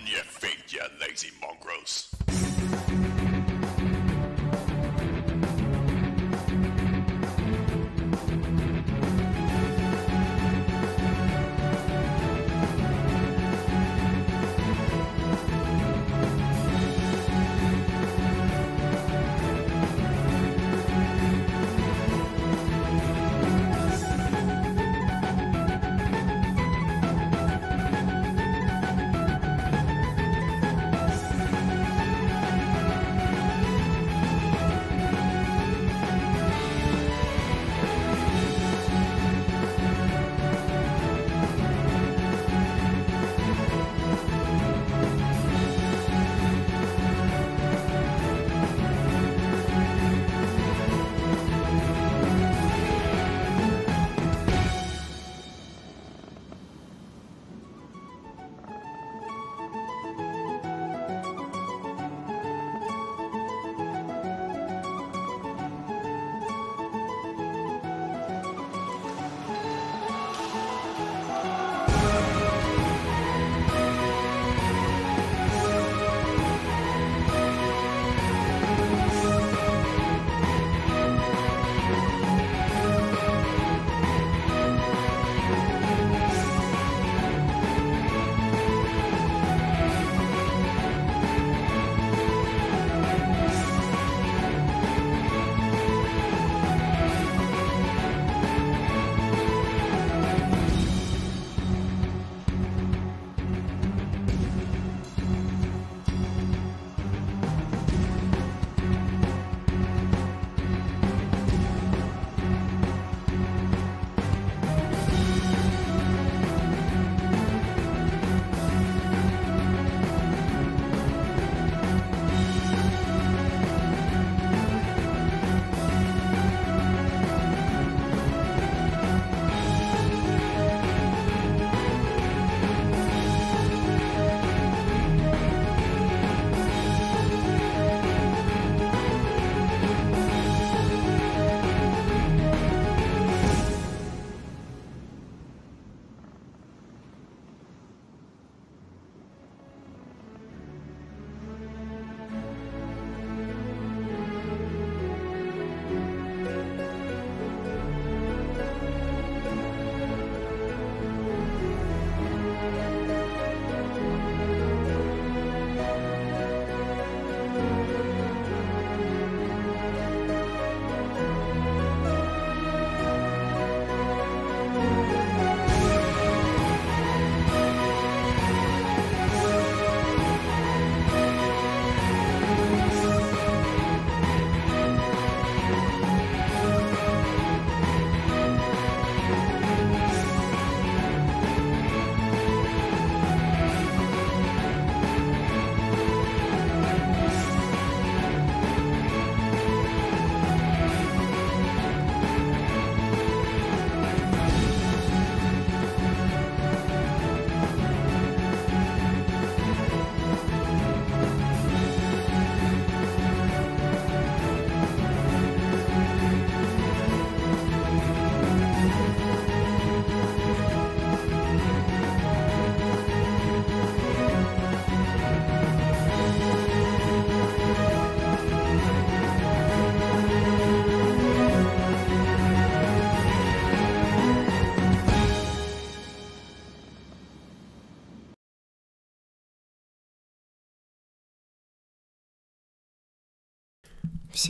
on your feet, you lazy mongrels.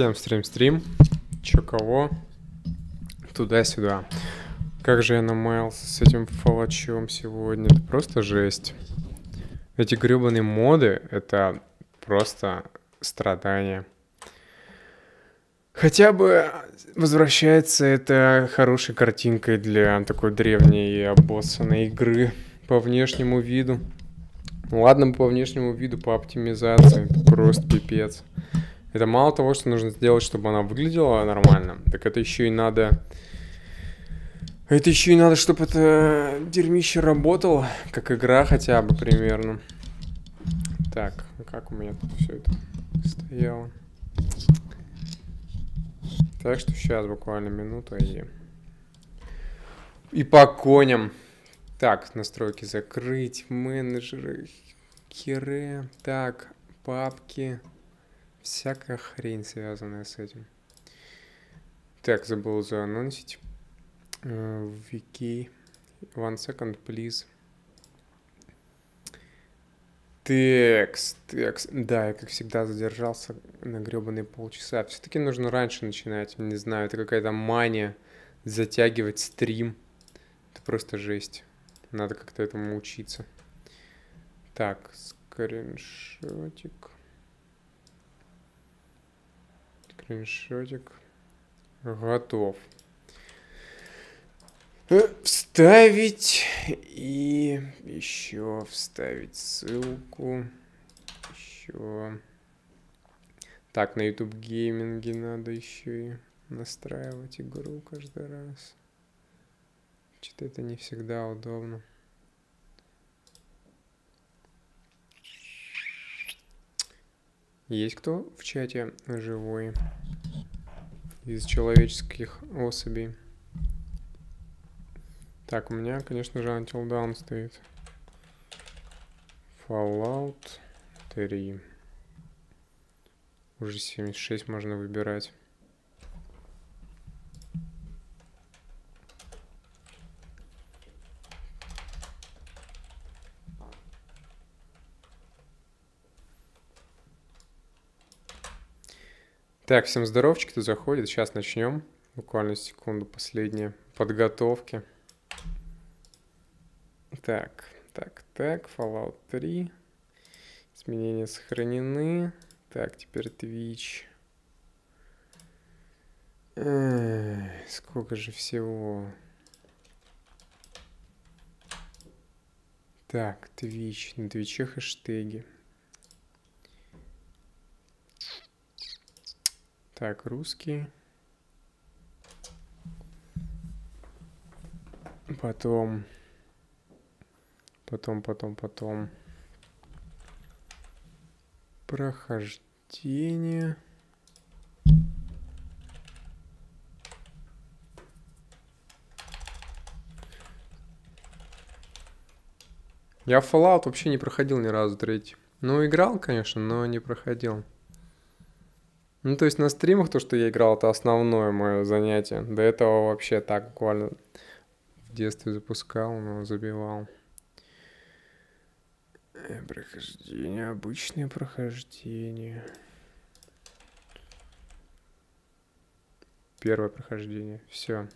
Всем стрим-стрим. Чё кого? Туда-сюда. Как же я намаялся с этим фалачом сегодня. Это просто жесть. Эти гребаные моды — это просто страдание. Хотя бы возвращается это хорошей картинкой для такой древней и обоссанной игры по внешнему виду. Ладно, по внешнему виду, по оптимизации. Просто пипец. Это мало того, что нужно сделать, чтобы она выглядела нормально, так это еще и надо... Это еще и надо, чтобы это дерьмище работало, как игра хотя бы примерно. Так, как у меня тут все это стояло. Так что сейчас буквально минута и... И по коням. Так, настройки закрыть, менеджеры. Кире. Так, папки. Всякая хрень, связанная с этим. Так, забыл заанонсить. Uh, Вики. One second, please. Текст, текст. Да, я, как всегда, задержался на гребаные полчаса. Все-таки нужно раньше начинать. Не знаю, это какая-то мания затягивать стрим. Это просто жесть. Надо как-то этому учиться. Так, скриншотик. Скриншотик. Готов. Э, вставить и еще вставить ссылку. Еще. Так, на YouTube гейминге надо еще и настраивать игру каждый раз. Что-то это не всегда удобно. Есть кто в чате живой из человеческих особей? Так, у меня, конечно же, Until Dawn стоит. Fallout 3. Уже 76 можно выбирать. Так, всем здоровчик, кто заходит. Сейчас начнем. Буквально секунду последние подготовки. Так, так, так, Fallout 3. Изменения сохранены. Так, теперь Twitch. Эх, сколько же всего. Так, Twitch. На Твиче хэштеги. Так, русский. Потом Потом, потом, потом. Прохождение. Я Fallout вообще не проходил ни разу третий. Ну, играл, конечно, но не проходил. Ну, то есть на стримах то, что я играл, это основное мое занятие. До этого вообще так буквально в детстве запускал, но забивал. Э, прохождение, обычное прохождение. Первое прохождение. Все.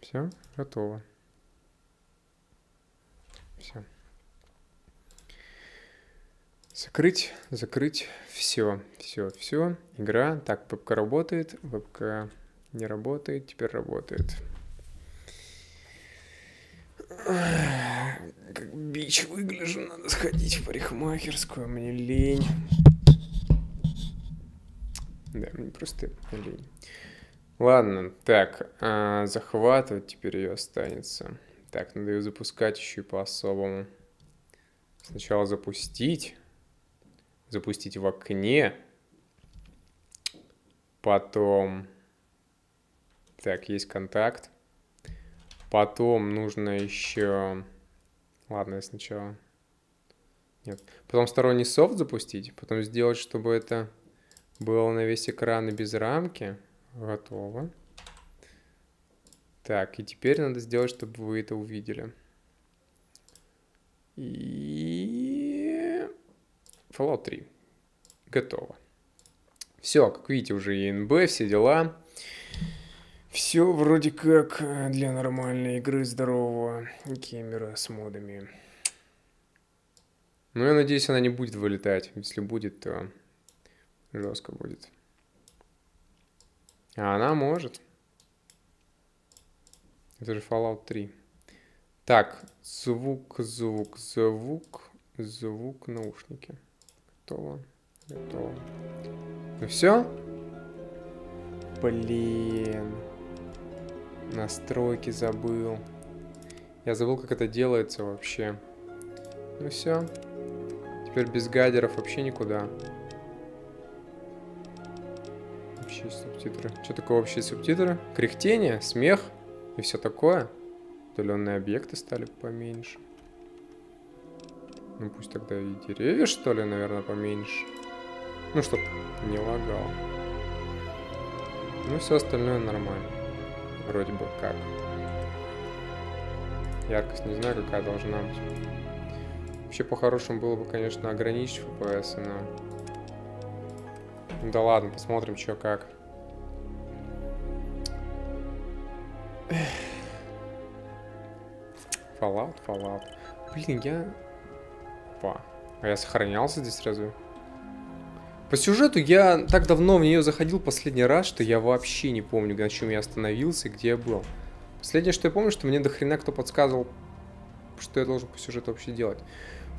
Все, готово. Все. Закрыть, закрыть, все, все, все. Игра. Так, вебка работает, вебка не работает, теперь работает. Как бич выгляжу, надо сходить в парикмахерскую, мне лень. Да, мне просто лень. Ладно, так, а, захватывать теперь ее останется. Так, надо ее запускать еще и по-особому. Сначала запустить. Запустить в окне. Потом... Так, есть контакт. Потом нужно еще... Ладно, я сначала... Нет. Потом сторонний софт запустить. Потом сделать, чтобы это было на весь экран и без рамки. Готово. Так, и теперь надо сделать, чтобы вы это увидели. И... Fallout 3. Готово. Все, как видите, уже ИНБ, все дела. Все вроде как э, для нормальной игры здорового геймера с модами. Ну, я надеюсь, она не будет вылетать. Если будет, то жестко будет. А она может. Это же Fallout 3. Так, звук, звук, звук, звук, наушники. Готово. Готово. Ну все? Блин. Настройки забыл. Я забыл, как это делается вообще. Ну все. Теперь без гайдеров вообще никуда. Общие субтитры. Что такое общие субтитры? Кряхтение, смех и все такое. Удаленные объекты стали поменьше. Ну пусть тогда и деревья, что ли, наверное, поменьше. Ну, чтоб не лагал. Ну, все остальное нормально. Вроде бы как. Яркость не знаю, какая должна быть. Вообще, по-хорошему было бы, конечно, ограничить FPS, но... Да ладно, посмотрим, что как. Fallout, Fallout. Блин, я... Па. А я сохранялся здесь сразу. По сюжету я так давно в нее заходил последний раз, что я вообще не помню, на чем я остановился и где я был. Последнее, что я помню, что мне до хрена кто подсказывал, что я должен по сюжету вообще делать.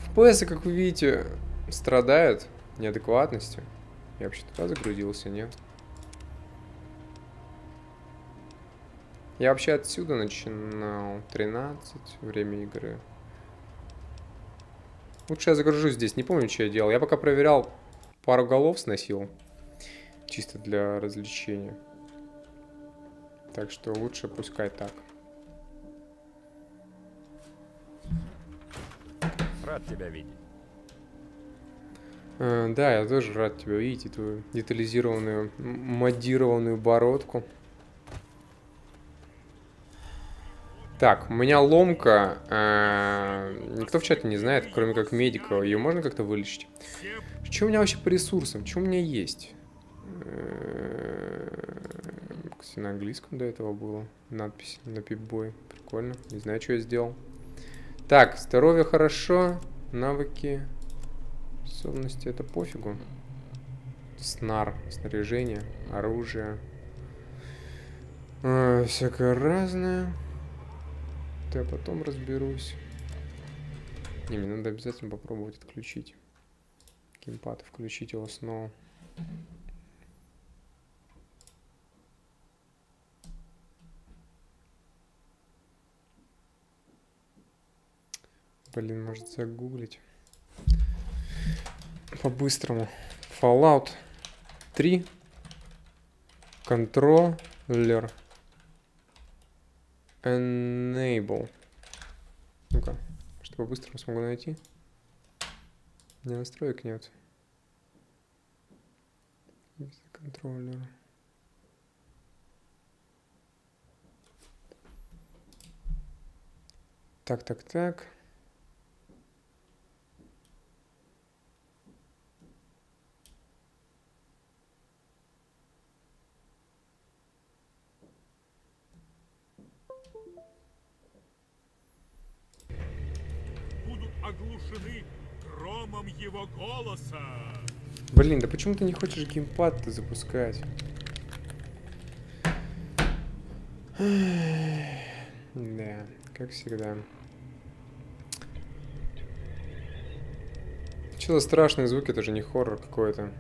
FPS, как вы видите, страдают неадекватностью. Я вообще туда загрузился, нет? Я вообще отсюда начинал. 13, время игры. Лучше я загружусь здесь. Не помню, что я делал. Я пока проверял, пару голов сносил. Чисто для развлечения. Так что лучше пускай так. Рад тебя видеть. Э, да, я тоже рад тебя видеть, и твою детализированную, модированную бородку. Так, у меня ломка. Э, никто в чате не знает, кроме как медика. Ее можно как-то вылечить? Что у меня вообще по ресурсам? Что у меня есть? Э, кстати, на английском до этого было. Надпись на пипбой. Прикольно. Не знаю, что я сделал. Так, здоровье хорошо. Навыки. Способности это пофигу. Снар, снаряжение, оружие. А, всякое разное. Да я потом разберусь. Не, мне надо обязательно попробовать отключить. Геймпад, включить его снова. Блин, может загуглить. По-быстрому. Fallout 3. Контроллер. Enable. Ну-ка, что по-быстрому смогу найти? Не настроек нет. Контроллер. Так, так, так. Оглушены громом его голоса. Блин, да почему ты не хочешь геймпад запускать? Да, как всегда. За страшные звуки, это же не хоррор какой-то.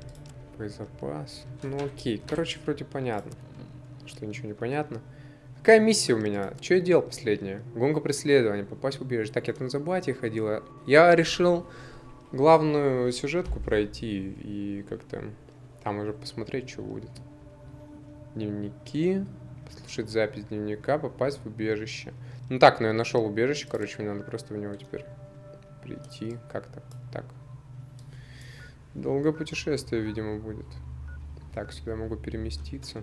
Боезапас. Ну окей, короче, вроде понятно. Что ничего не понятно. Какая миссия у меня? Что я делал последнее? Гонка преследования, попасть в убежище. Так, я там за батей ходила. Я решил главную сюжетку пройти и как-то там уже посмотреть, что будет. Дневники, послушать запись дневника, попасть в убежище. Ну так, ну я нашел убежище, короче, мне надо просто в него теперь прийти. Как так? Так. Долгое путешествие, видимо, будет. Так, сюда могу переместиться.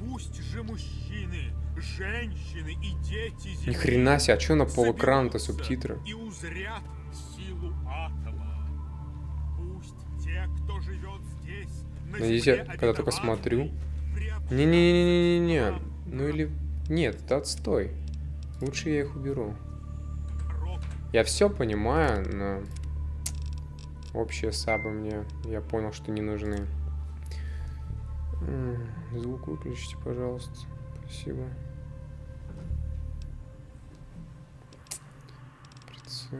Пусть же мужчины, женщины и дети Ни хрена себе, а что на полэкрана-то субтитры? И узрят силу атома. Пусть те, кто живет здесь, на Но если я когда только смотрю... Не-не-не-не-не-не. Ну или... Нет, это отстой. Лучше я их уберу. Я все понимаю, но... Общие сабы мне, я понял, что не нужны. Звук выключите, пожалуйста. Спасибо. Прицел.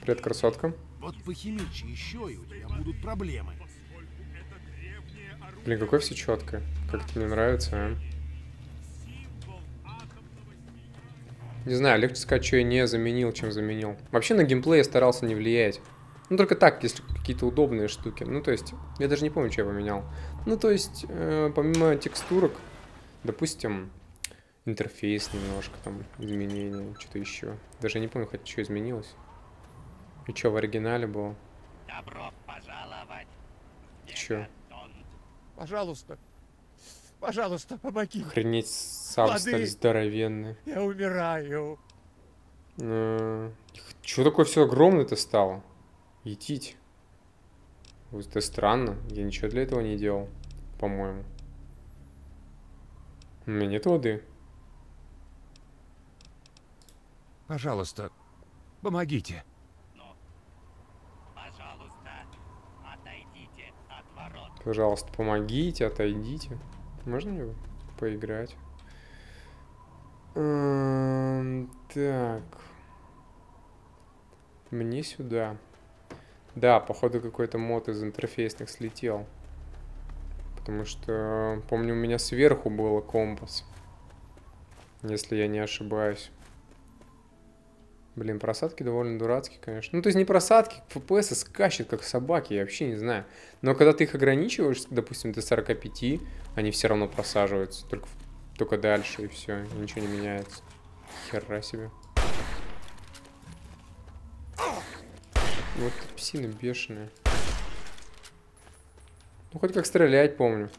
Привет, красотка. Вот похимичи еще, и у тебя будут проблемы. Блин, какое все четкое. Как-то мне нравится, а? Не знаю, легче сказать, что я не заменил, чем заменил. Вообще на геймплей я старался не влиять. Ну, только так, если какие-то удобные штуки. Ну, то есть, я даже не помню, что я поменял. Ну, то есть, э, помимо текстурок, допустим, интерфейс немножко там изменения, что-то еще. Даже не помню, хоть что изменилось. И что в оригинале было? Добро пожаловать. Дон. Пожалуйста, пожалуйста, помоги. Охренеть, сам Воды. стали здоровенные. Я умираю. Что такое все огромное-то стало? Етить. Это странно. Я ничего для этого не делал, по-моему. У меня нет воды. Пожалуйста, помогите. Пожалуйста, отойдите от ворот. Пожалуйста, помогите, отойдите. Можно мне поиграть? Эм, Так. Мне сюда. Да, походу какой-то мод из интерфейсных слетел. Потому что, помню, у меня сверху был компас. Если я не ошибаюсь. Блин, просадки довольно дурацкие, конечно. Ну, то есть не просадки, FPS скачет, как собаки, я вообще не знаю. Но когда ты их ограничиваешь, допустим, до 45, они все равно просаживаются. Только, только дальше, и все, ничего не меняется. Хера себе. Вот псины бешеные. Ну, хоть как стрелять помню.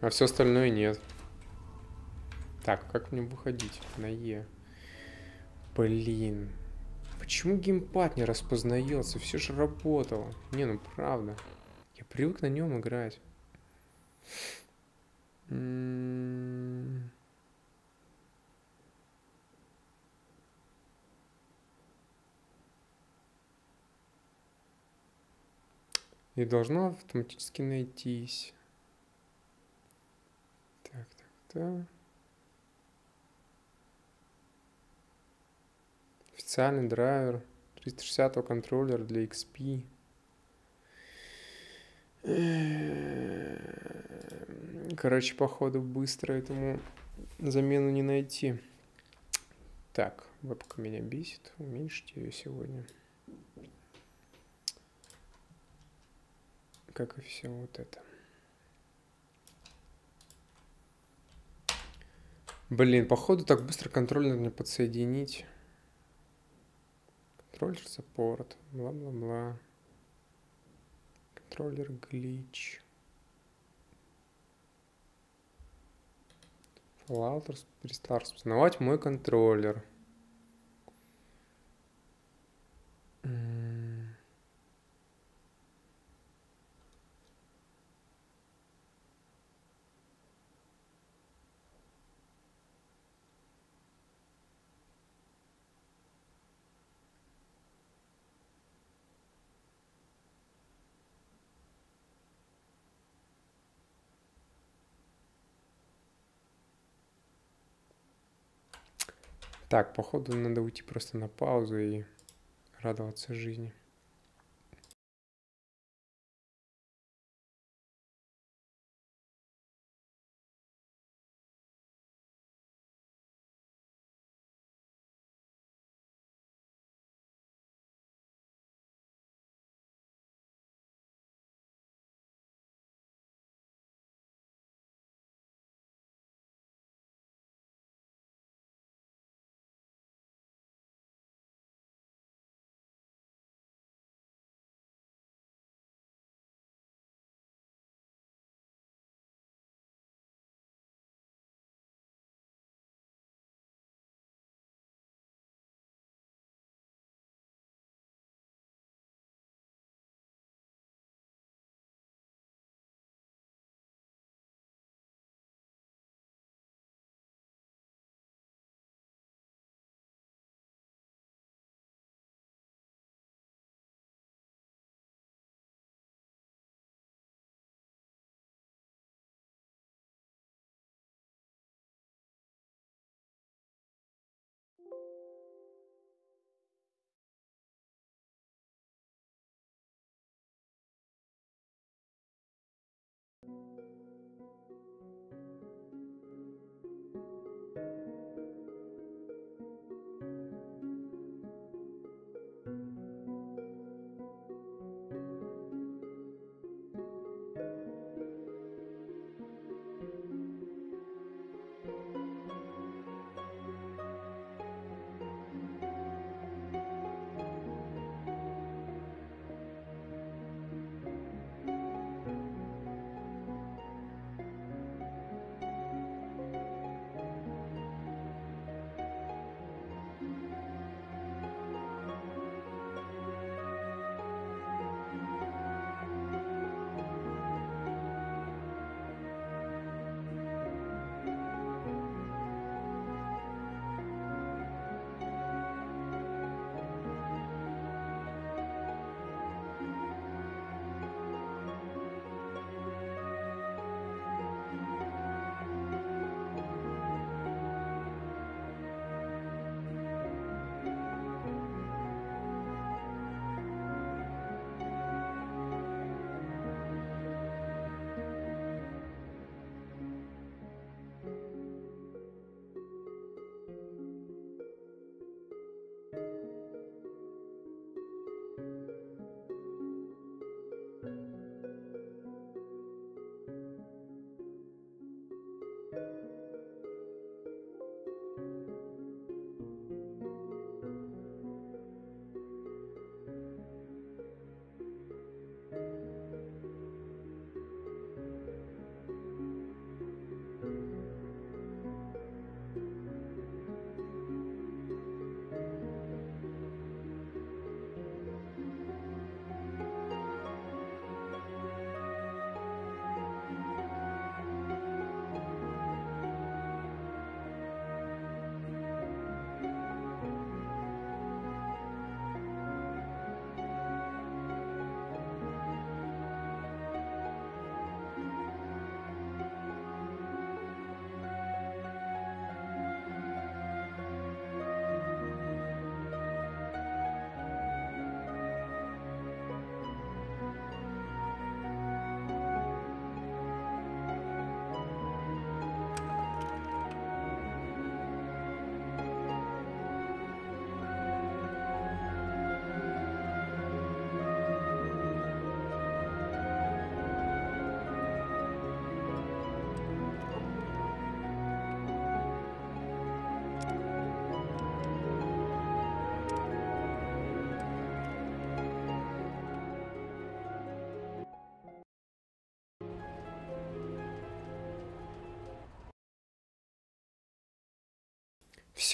А все остальное нет. Так, как мне выходить? На Е. Блин. Почему геймпад не распознается? Все же работало. Не, ну правда. Я привык на нем играть. М. И должно автоматически найтись. Так, так, так. Официальный драйвер. 360 контроллер для XP. Эм, Короче, походу быстро этому замену не найти. Так, вебка меня бесит. Уменьшите ее сегодня. Как и все вот это. Блин, походу так быстро контроллер не подсоединить. Контроллер саппорт, бла-бла-бла. Контроллер глич. Fallout перестал распознавать мой контроллер. Так, походу надо уйти просто на паузу и радоваться жизни.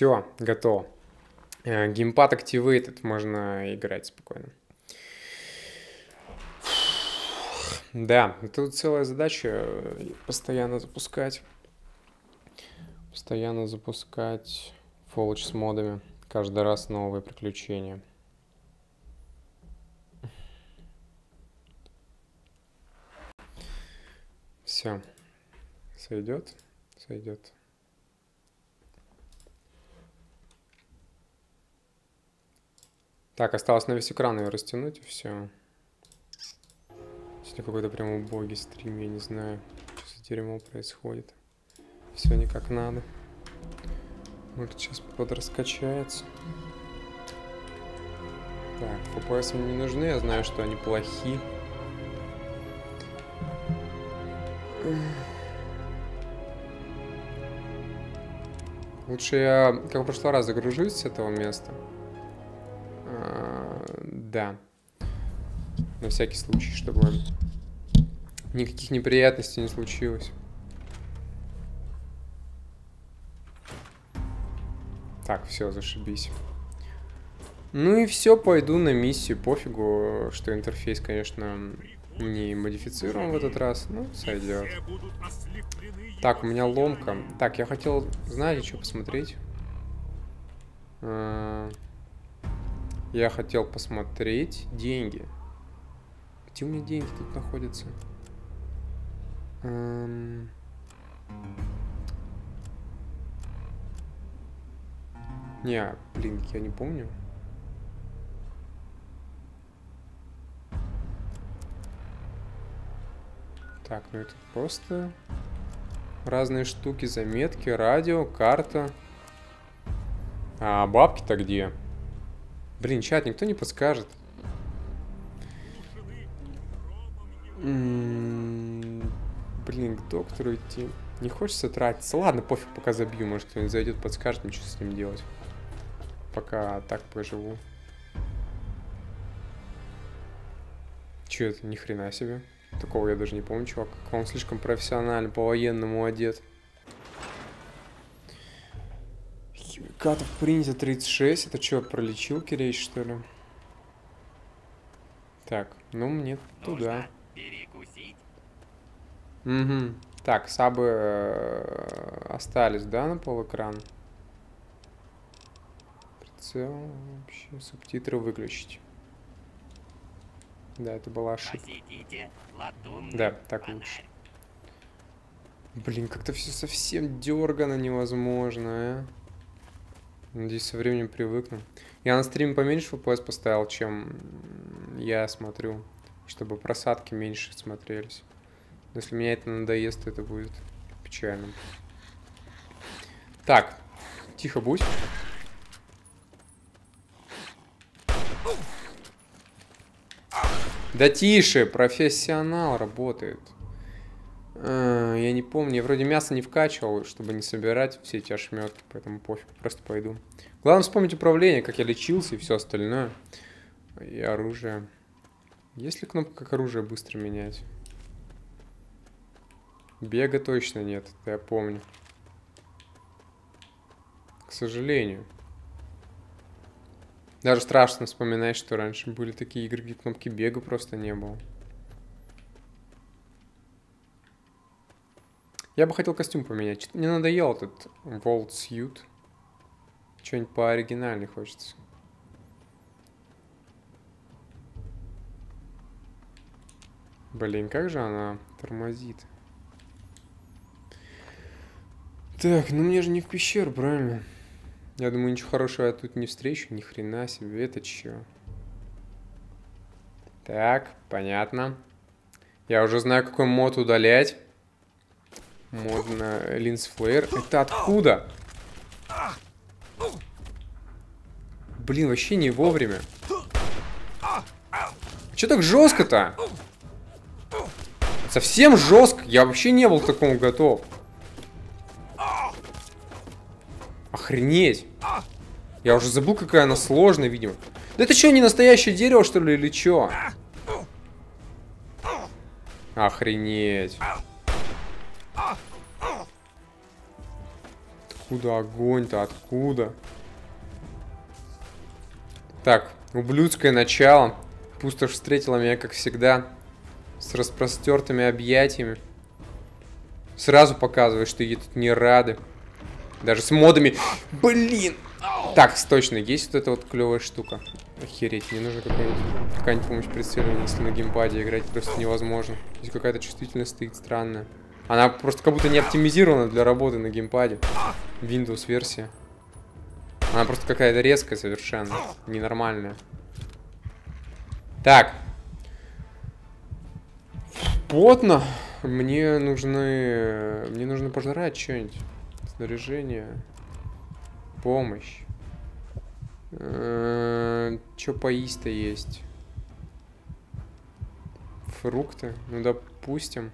Все, готово. Э, Геймпад activated, можно играть спокойно. Да, тут целая задача э, постоянно запускать. Постоянно запускать фоллоч с модами. Каждый раз новые приключения. Все. Сойдет? Сойдет. Так, осталось на весь экран ее растянуть и все. Сегодня какой-то прям убогий стрим, я не знаю, что за дерьмо происходит. Все не как надо. Может сейчас подраскачается. Так, FPS мне не нужны, я знаю, что они плохи. Лучше я, как в прошлый раз, загружусь с этого места. А, да. На всякий случай, чтобы никаких неприятностей не случилось. Так, все, зашибись. Ну и все, пойду на миссию. Пофигу, что интерфейс, конечно, не модифицирован в этот раз. Ну, сойдет. Так, у меня ломка. Так, я хотел, знаете, что посмотреть? Я хотел посмотреть деньги. Где у меня деньги тут находятся? Эм, Не, блин, я не помню. Так, ну это просто разные штуки, заметки, радио, карта. А бабки-то где? Блин, чат, никто не подскажет. Блин, к доктору идти. Не хочется тратиться. Ладно, пофиг, пока забью. Может, кто-нибудь зайдет, подскажет что с ним делать. Пока так поживу. Че это? Ни хрена себе. Такого я даже не помню, чувак. Он слишком профессионально, по-военному одет. Химикатов принято 36. Это что, про лечилки речь, что ли? Так, ну мне туда. Перекусить. Угу. Так, сабы э, остались, да, на пол экрана? Прицел вообще, субтитры выключить. Да, это была ошибка. Да, так фонарь. лучше. Блин, как-то все совсем дергано невозможно, а. Надеюсь, со временем привыкну. Я на стриме поменьше FPS поставил, чем я смотрю, чтобы просадки меньше смотрелись. Но Если мне это надоест, то это будет печально. Так, тихо будь. Да тише, профессионал работает. А, Я не помню, я вроде мясо не вкачивал, чтобы не собирать все эти ошметки, поэтому пофиг, просто пойду. Главное вспомнить управление, как я лечился и все остальное. И оружие. Есть ли кнопка, как оружие быстро менять? Бега точно нет, это я помню. К сожалению. Даже страшно вспоминать, что раньше были такие игры, где кнопки бега просто не было. Я бы хотел костюм поменять. Мне надоел этот Vault Suit. Что-нибудь пооригинальнее хочется. Блин, как же она тормозит. Так, ну мне же не в пещеру, правильно? Я думаю, ничего хорошего я тут не встречу. Ни хрена себе, это чё? Так, понятно. Я уже знаю, какой мод удалять. Мод на линз флеер. Это откуда? Блин, вообще не вовремя. Че так жестко-то? Совсем жестко. Я вообще не был к такому готов. Охренеть. Я уже забыл, какая она сложная, видимо. Да это что, не настоящее дерево, что ли, или что? Охренеть. Откуда огонь-то? Откуда? Так, ублюдское начало. Пустошь встретила меня, как всегда, с распростертыми объятиями. Сразу показывает, что ей тут не рады. Даже с модами. Блин! Так, точно, есть вот эта вот клевая штука. Охереть, мне нужна какая-нибудь какая помощь при если на геймпаде играть просто невозможно. Здесь какая-то чувствительность стоит странная. Она просто как будто не оптимизирована для работы на геймпаде. Windows версия. Она просто какая-то резкая совершенно. Ненормальная. Так. Потно. Мне нужны... Мне нужно пожрать что-нибудь. Снаряжение. Помощь. Что поесть-то есть? Фрукты? Ну, допустим.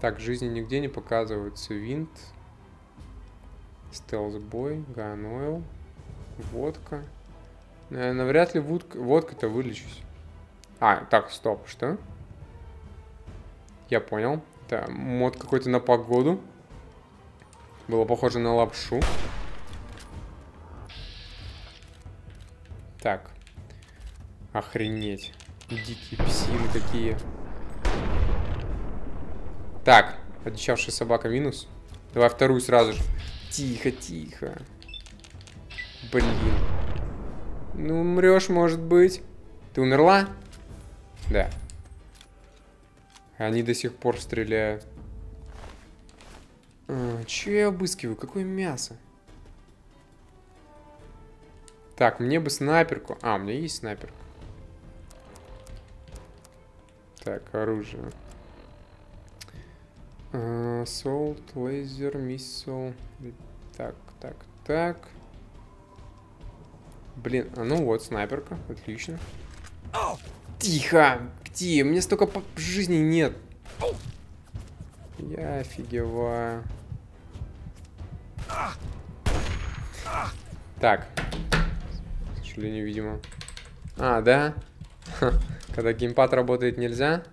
Так, жизни нигде не показываются. Винт. Стелсбой. Ганойл. Водка. Наверное, вряд ли водка, водка-то вылечусь. А, так, стоп, что? Я понял. Это мод какой-то на погоду. Было похоже на лапшу. Так. Охренеть. Дикие псины какие. Так. Одичавшая собака минус. Давай вторую сразу же. Тихо, тихо. Блин. Ну, умрешь, может быть. Ты умерла? Да. Они до сих пор стреляют. А, че я обыскиваю? Какое мясо? Так, мне бы снайперку. А, у меня есть снайперка. Так, оружие. Солт, лазер, миссил. Так, так, так. Блин, а ну вот, снайперка. Отлично. Тихо! Где? Мне столько по жизни нет. Я офигеваю. Так. К сожалению, видимо. А, да? Когда геймпад работает, нельзя?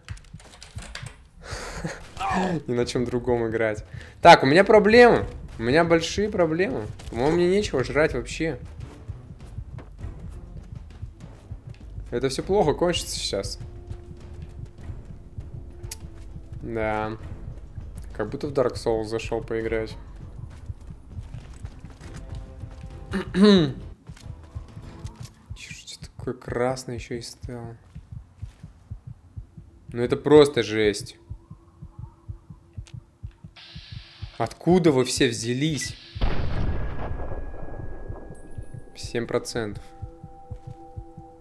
Ни на чем другом играть. Так, у меня проблемы. У меня большие проблемы. По-моему, мне нечего жрать вообще. Это все плохо кончится сейчас. Да. Как будто в Dark Souls зашел поиграть. Что такое красное еще и стало? Ну это просто жесть. Откуда вы все взялись? 7%.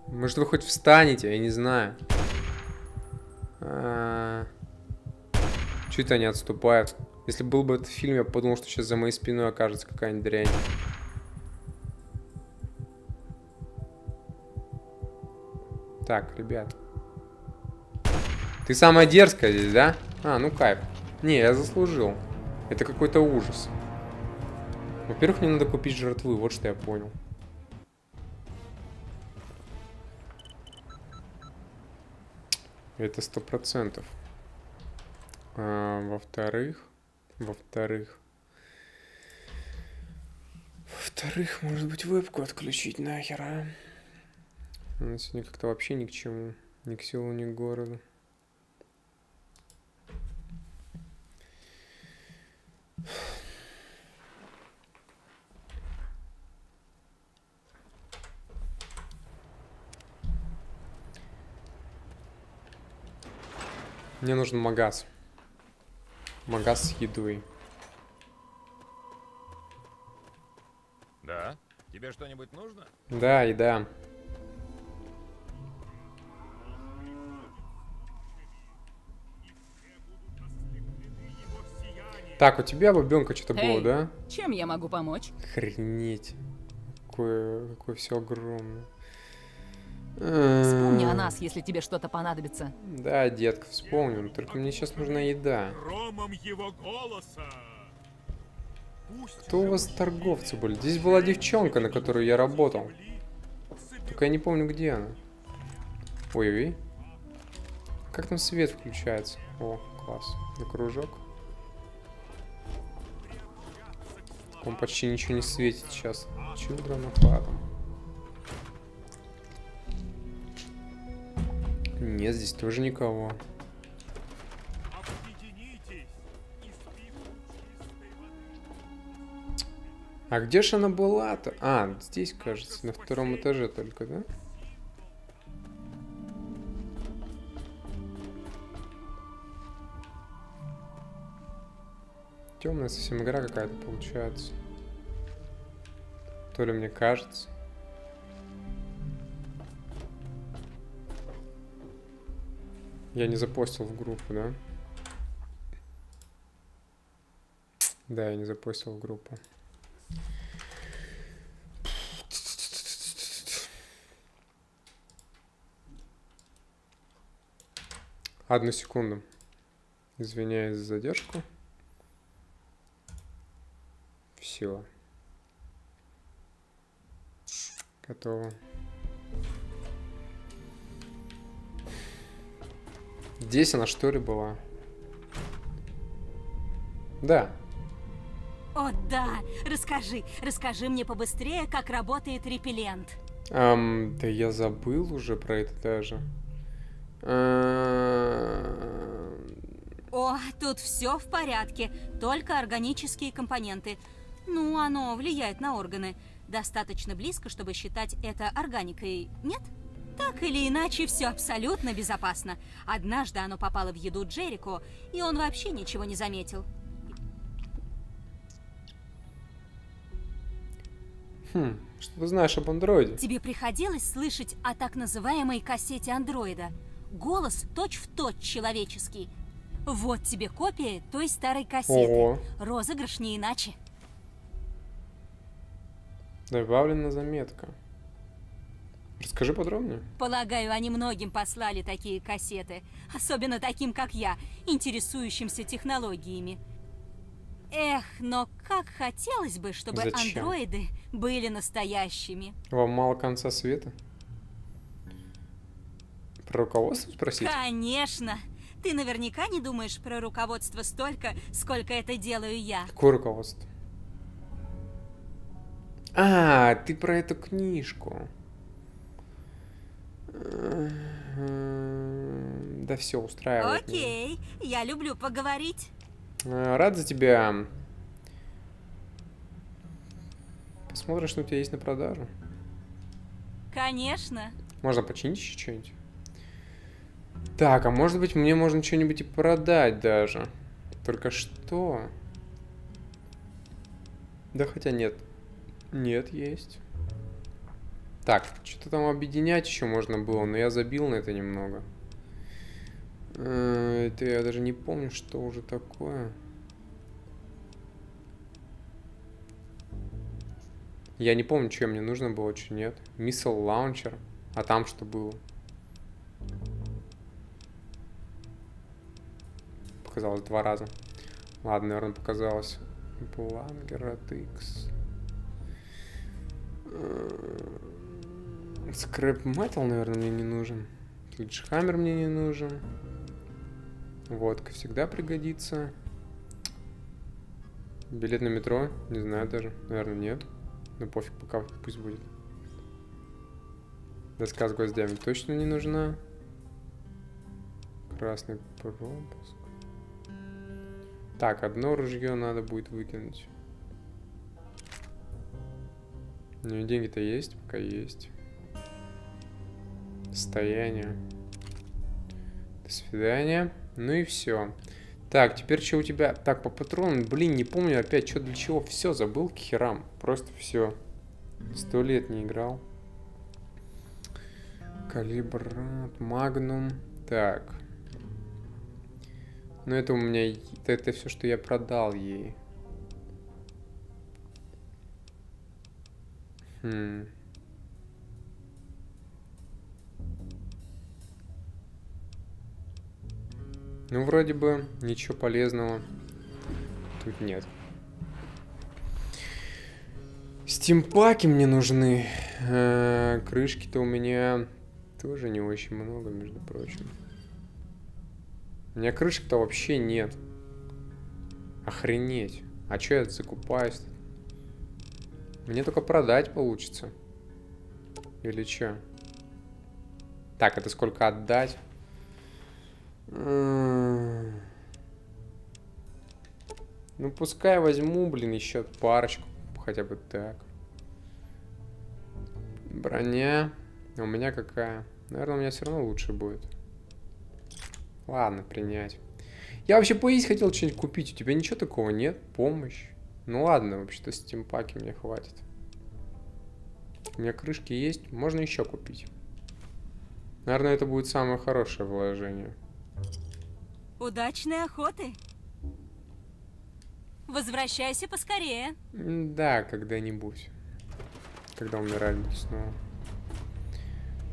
Может вы хоть встанете, я не знаю. -а. Чуть они отступают. Если был бы этот фильм, я подумал, что сейчас за моей спиной окажется какая-нибудь дрянь. Так, ребят. Ты самая дерзкая здесь, да? А, ну кайф. Не, я заслужил. Это какой-то ужас. Во-первых, мне надо купить жертвы, вот что я понял. Это сто процентов. А, во-вторых, во-вторых, во-вторых, может быть, вебку отключить нахер, а? Она сегодня как-то вообще ни к чему. Ни к селу, ни к городу. Мне нужен магаз. Магаз с едой. Да? Тебе что-нибудь нужно? Да, еда. Так, у тебя бабенка что-то было, да? Чем я могу помочь? Охренеть. Какое, какое все огромное. Вспомни о А, нас, если тебе что-то понадобится. Да, детка, вспомним. Только мне сейчас нужна еда. Кто у вас торговцы были? Здесь была девчонка, на которую я работал. Только я не помню, где она. Ой-ой. Как там свет включается? О, класс. На кружок. Он почти ничего не светит сейчас. Children of Atom. Нет, здесь тоже никого. А где же она была-то? А, здесь, кажется, на втором этаже только, да? Темная совсем игра какая-то получается. То ли мне кажется. Я не запостил в группу, да? Да, я не запостил в группу. Одну секунду. Извиняюсь за задержку. Все. Готово. Здесь она что ли была? Да. О, да! Расскажи, расскажи мне побыстрее, как работает репеллент. Ам, да я забыл уже про это даже. О, тут все в порядке, только органические компоненты. Ну, оно влияет на органы. Достаточно близко, чтобы считать это органикой, нет? Так или иначе, все абсолютно безопасно. Однажды оно попало в еду Джерико, и он вообще ничего не заметил. Хм, что ты знаешь об андроиде? Тебе приходилось слышать о так называемой кассете андроида? Голос точь-в-точь человеческий. Вот тебе копия той старой кассеты. Ого. Розыгрыш не иначе. Добавлена заметка. Расскажи подробнее. Полагаю, они многим послали такие кассеты. Особенно таким, как я, интересующимся технологиями. Эх, но как хотелось бы, чтобы Зачем? андроиды были настоящими. Вам мало конца света? Про руководство спросить? Конечно! Ты наверняка не думаешь про руководство столько, сколько это делаю я. Какое руководство? А, ты про эту книжку. Да все, устраивает. меня. Окей, я люблю поговорить. Э, Рад за тебя. Посмотрим, что у тебя есть на продажу. Конечно. Можно починить еще что-нибудь? Так, а может быть мне можно что-нибудь и продать даже. Только что? Да хотя нет. Нет, есть. Так, что-то там объединять еще можно было, но я забил на это немного. Э, Это я даже не помню, что уже такое. Я не помню, что мне нужно было, что нет. Missile Launcher. А там что было? Показалось два раза. Ладно, наверное, показалось. Блангер от X. Скрэп Metal, наверное, мне не нужен. Хаммер мне не нужен. Водка всегда пригодится. Билет на метро? Не знаю даже. Наверное, нет. Ну пофиг, пока пусть будет. Доска с гвоздями точно не нужна. Красный пропуск. Так, одно ружье надо будет выкинуть. Ну и деньги-то есть, пока есть. Состояние. До свидания. Ну и все. Так, теперь что у тебя? Так, по патронам, блин, не помню опять, что для чего. Все, забыл к херам. Просто все. Сто лет не играл. Калибрат, Магнум. Так. Ну это у меня... Это, это все, что я продал ей. Хм. Ну, вроде бы ничего полезного тут нет. Стимпаки мне нужны. Э, Крышки-то у меня тоже не очень много, между прочим. У меня крышек-то вообще нет. Охренеть. А чё я закупаюсь? Мне только продать получится. Или что? Так, это сколько отдать? Ну, пускай возьму, блин, еще парочку. Хотя бы так. Броня. У меня какая? Наверное, у меня все равно лучше будет. Ладно, принять. Я вообще поесть хотел что-нибудь купить. У тебя ничего такого нет? Помощь? Ну ладно, вообще-то стимпаки мне хватит. У меня крышки есть. Можно еще купить. Наверное, это будет самое хорошее вложение. Удачной охоты. Возвращайся поскорее. Да, когда-нибудь. Когда умирали снова.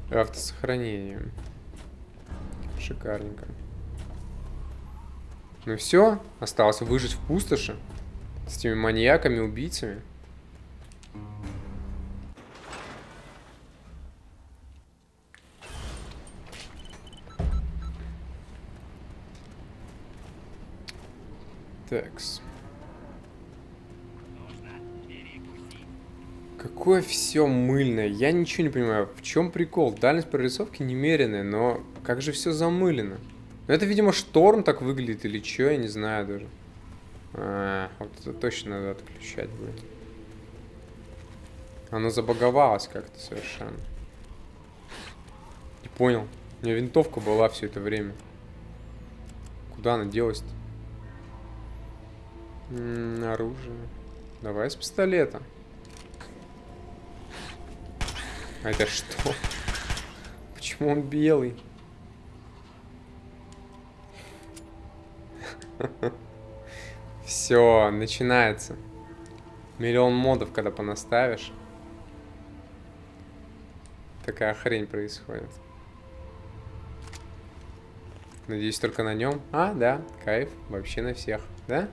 Автосохранение. Шикарненько. Ну все, осталось выжить в пустоши. С этими маньяками, убийцами. Такс. Какое все мыльное. Я ничего не понимаю. В чем прикол? Дальность прорисовки немеренная, но как же все замылено? Ну, это, видимо, шторм так выглядит или что, я не знаю даже. А, вот это точно надо отключать будет. Оно забаговалось как-то совершенно. Не понял. У меня винтовка была все это время. Куда она делась-то? Оружие. Давай с пистолета. А это что? Почему он белый? Все, начинается. Миллион модов, когда понаставишь. Такая хрень происходит. Надеюсь, только на нем. А, да, кайф. Вообще на всех. Да?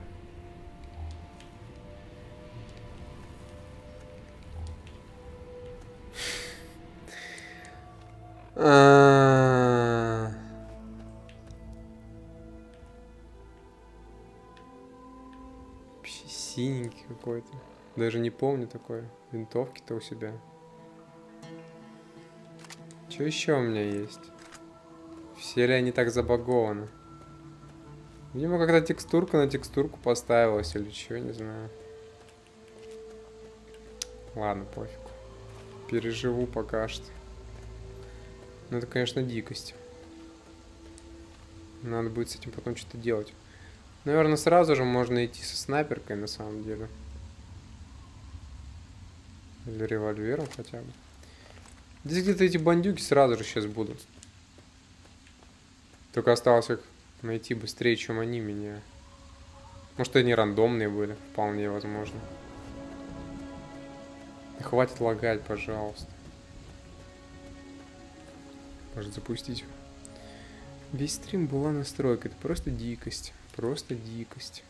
А. Вообще синенький какой-то. Даже не помню такой. Винтовки-то у себя. Что еще у меня есть? Все ли они так забагованы? Видимо, когда текстурка на текстурку поставилась или что, не знаю. Ладно, пофиг. Переживу пока что. Ну, это, конечно, дикость. Надо будет с этим потом что-то делать. Наверное, сразу же можно идти со снайперкой, на самом деле. Или револьвером хотя бы. Здесь где-то эти бандюки сразу же сейчас будут. Только осталось их найти быстрее, чем они меня. Может, они рандомные были, вполне возможно. Хватит лагать, пожалуйста. Может запустить. Весь стрим была настройка. Это просто дикость. Просто дикость.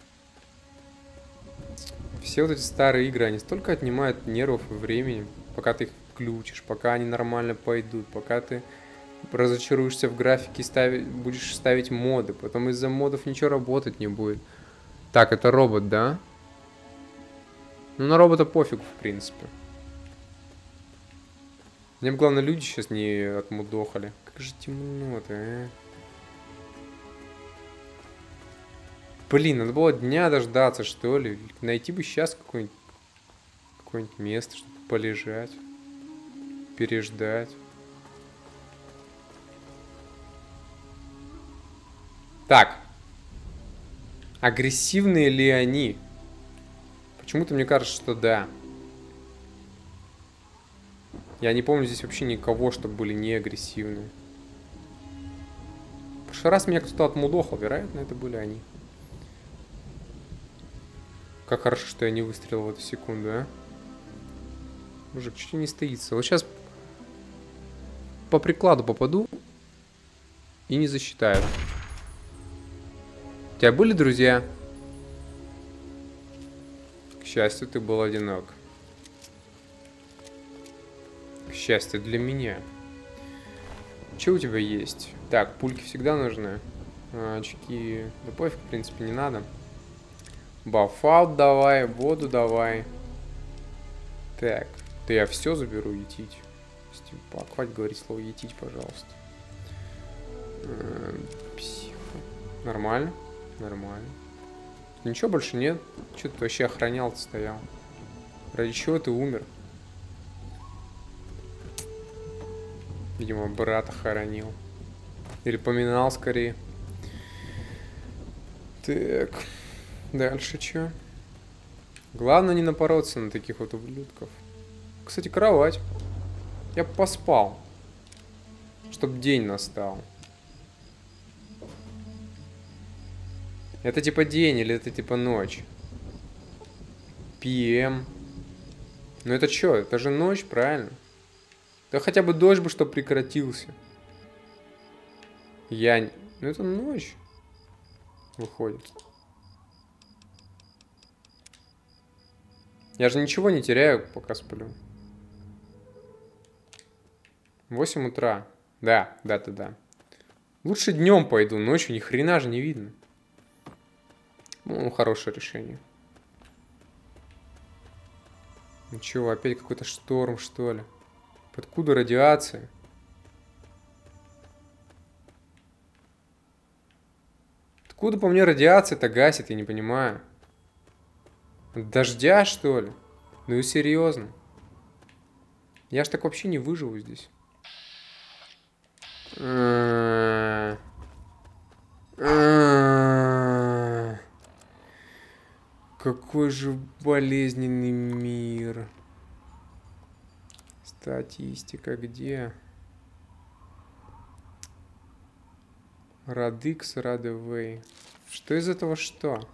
Все вот эти старые игры, они столько отнимают нервов и времени, пока ты их включишь, пока они нормально пойдут, пока ты разочаруешься в графике, стави, будешь ставить моды, потом из-за модов ничего работать не будет. Так, это робот, да? Ну, на робота пофиг, в принципе. Мне бы главное, люди сейчас не отмудохали. Как же темно-то, а? Блин, надо было дня дождаться, что ли. Найти бы сейчас какое-нибудь какое-нибудь место, чтобы полежать. Переждать. Так. Агрессивные ли они? Почему-то мне кажется, что да. Я не помню здесь вообще никого, чтобы были не агрессивные. В прошлый раз меня кто-то отмудохал, вероятно, это были они. Как хорошо, что я не выстрелил в эту секунду, а? Мужик, чуть не стоится. Вот сейчас по прикладу попаду и не засчитаю. У тебя были друзья? К счастью, ты был одинок. К счастью для меня. Что у тебя есть? Так, пульки всегда нужны. А, очки... Да пофиг, в принципе, не надо. Бафаут давай, воду давай. Так, да я все заберу, етить. Стимпак, хватит говорить слово етить, пожалуйста. Эм, Психо. Нормально, нормально. Ничего больше нет. Че ты вообще охранял стоял? Ради чего ты умер? Видимо, брата хоронил. Или поминал скорее. Так. Дальше что? Главное не напороться на таких вот ублюдков. Кстати, кровать. Я поспал. Чтоб день настал. Это типа день или это типа ночь? PM. Ну это что? Это же ночь, правильно? Да хотя бы дождь бы, чтоб прекратился. Я... Ну это ночь. Выходит. Я же ничего не теряю, пока сплю. 8 утра. Да, да, да, да. Лучше днем пойду, ночью ни хрена же не видно. Ну, хорошее решение. Ну чего, опять какой-то шторм, что ли? Откуда радиация? Откуда по мне радиация-то гасит, я не понимаю. Дождя, что ли? Ну и серьезно. Я ж так вообще не выживу здесь. Какой же болезненный мир. Статистика где? Радикс, Радевей. Что из этого что?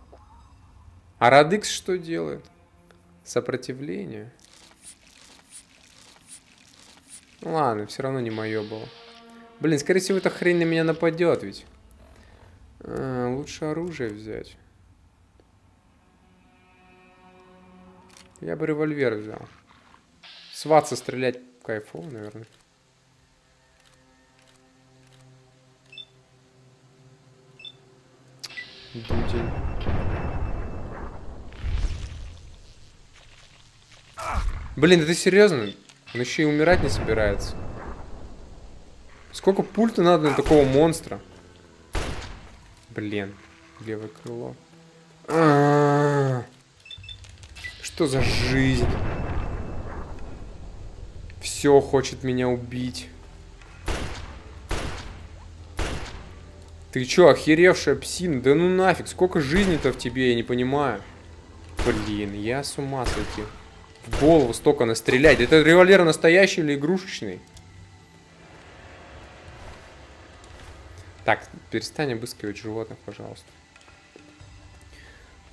А Радикс что делает? Сопротивление. Ну Ладно, все равно не мое было. Блин, скорее всего, эта хрень на меня нападет ведь. А, лучше оружие взять. Я бы револьвер взял. Сваться стрелять кайфово, наверное. Дудень. Блин, ты серьезно? Он еще и умирать не собирается. Сколько пульта надо на такого монстра? Блин, левое крыло. А-а-а. Что за жизнь? Все хочет меня убить. Ты чё, охеревшая псина? Да ну нафиг, сколько жизни-то в тебе, я не понимаю. Блин, я с ума сойти. В голову столько настрелять. Это револьвер настоящий или игрушечный? Так, перестань обыскивать животных, пожалуйста.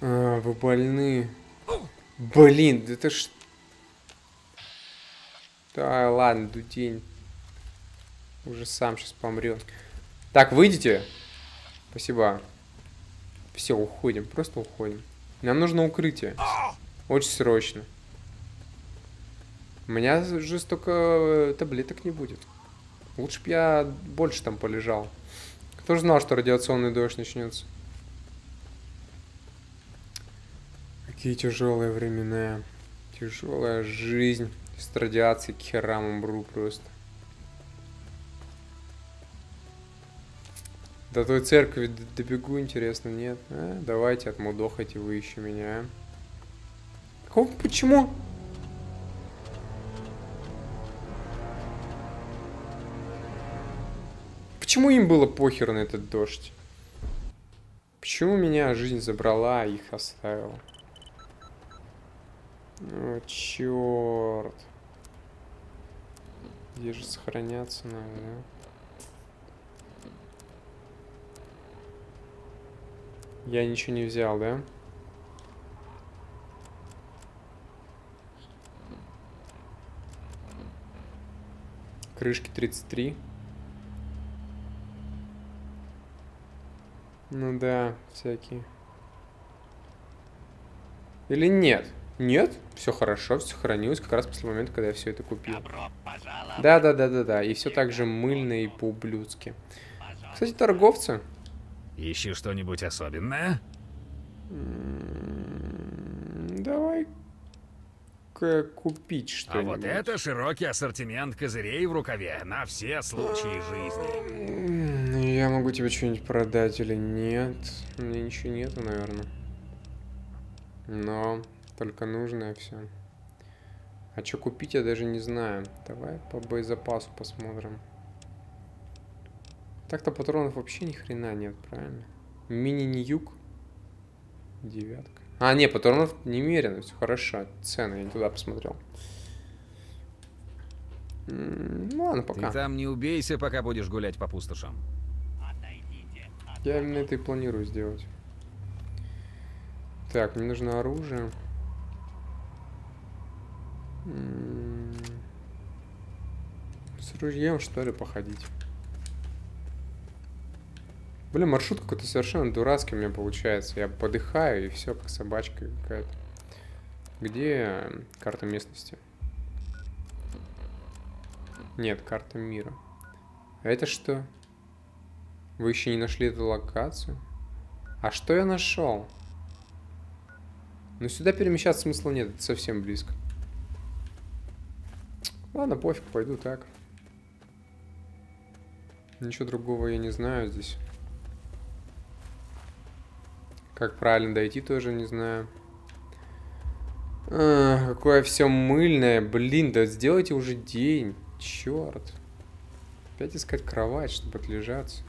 А, вы больны. Блин, это ж... Да, ладно, дудень. Уже сам сейчас помрет. Так, выйдите. Спасибо. Все, уходим, просто уходим. Нам нужно укрытие. Очень срочно. У меня же столько э, таблеток не будет. Лучше бы я больше там полежал. Кто же знал, что радиационный дождь начнется? Какие тяжелые времена. Тяжелая жизнь. С радиацией к херам умру просто. До той церкви добегу, интересно, нет? А, давайте отмудохайте вы еще меня. а. Почему? Почему им было похер на этот дождь? Почему меня жизнь забрала, а их оставила? О, черт. Где же сохраняться надо, да? Я ничего не взял, да? Крышки 33. Ну да, всякие. Или нет? Нет? Все хорошо, все сохранилось как раз после момента, когда я все это купил. Добро пожаловать. Да, да, да, да, да. И все так же мыльно и по-ублюдски. Кстати, торговцы. Ищи что-нибудь особенное? М, Давай купить А что-нибудь. вот это широкий ассортимент козырей в рукаве на все случаи жизни. Я могу тебе что-нибудь продать или нет? У меня ничего нету, наверное. Но только нужное все. А что купить, я даже не знаю. Давай по боезапасу посмотрим. Так-то патронов вообще ни хрена нет, правильно? Мини-ньюк. Девятка. А, не, патронов немерено, все хорошо. Цены, я не туда посмотрел. Ну ладно, Ты пока. там не убейся, пока будешь гулять по пустошам. Я именно это и планирую сделать. Так, мне нужно оружие. С ружьем, что ли, походить? Блин, маршрут какой-то совершенно дурацкий у меня получается. Я подыхаю, и все, как собачка какая-то. Где э, карта местности? Нет, карта мира. А это что? Вы еще не нашли эту локацию? А что я нашел? Ну сюда перемещаться смысла нет, это совсем близко. Ладно, пофиг, пойду так. Ничего другого я не знаю здесь. Как правильно дойти, тоже не знаю. А, какое все мыльное. Блин, да сделайте уже день. Черт. Опять искать кровать, чтобы отлежаться.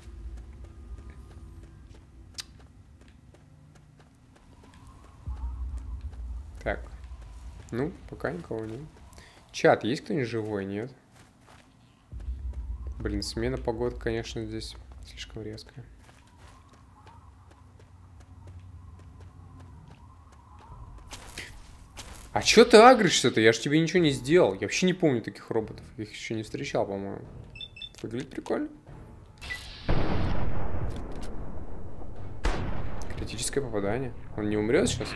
Так. Ну, пока никого нет. Чат, есть кто-нибудь живой, нет? Блин, смена погоды, конечно, здесь слишком резкая. А чё ты агришься-то? Я ж тебе ничего не сделал. Я вообще не помню таких роботов. Я их еще не встречал, по-моему. Выглядит прикольно. Критическое попадание. Он не умрет сейчас?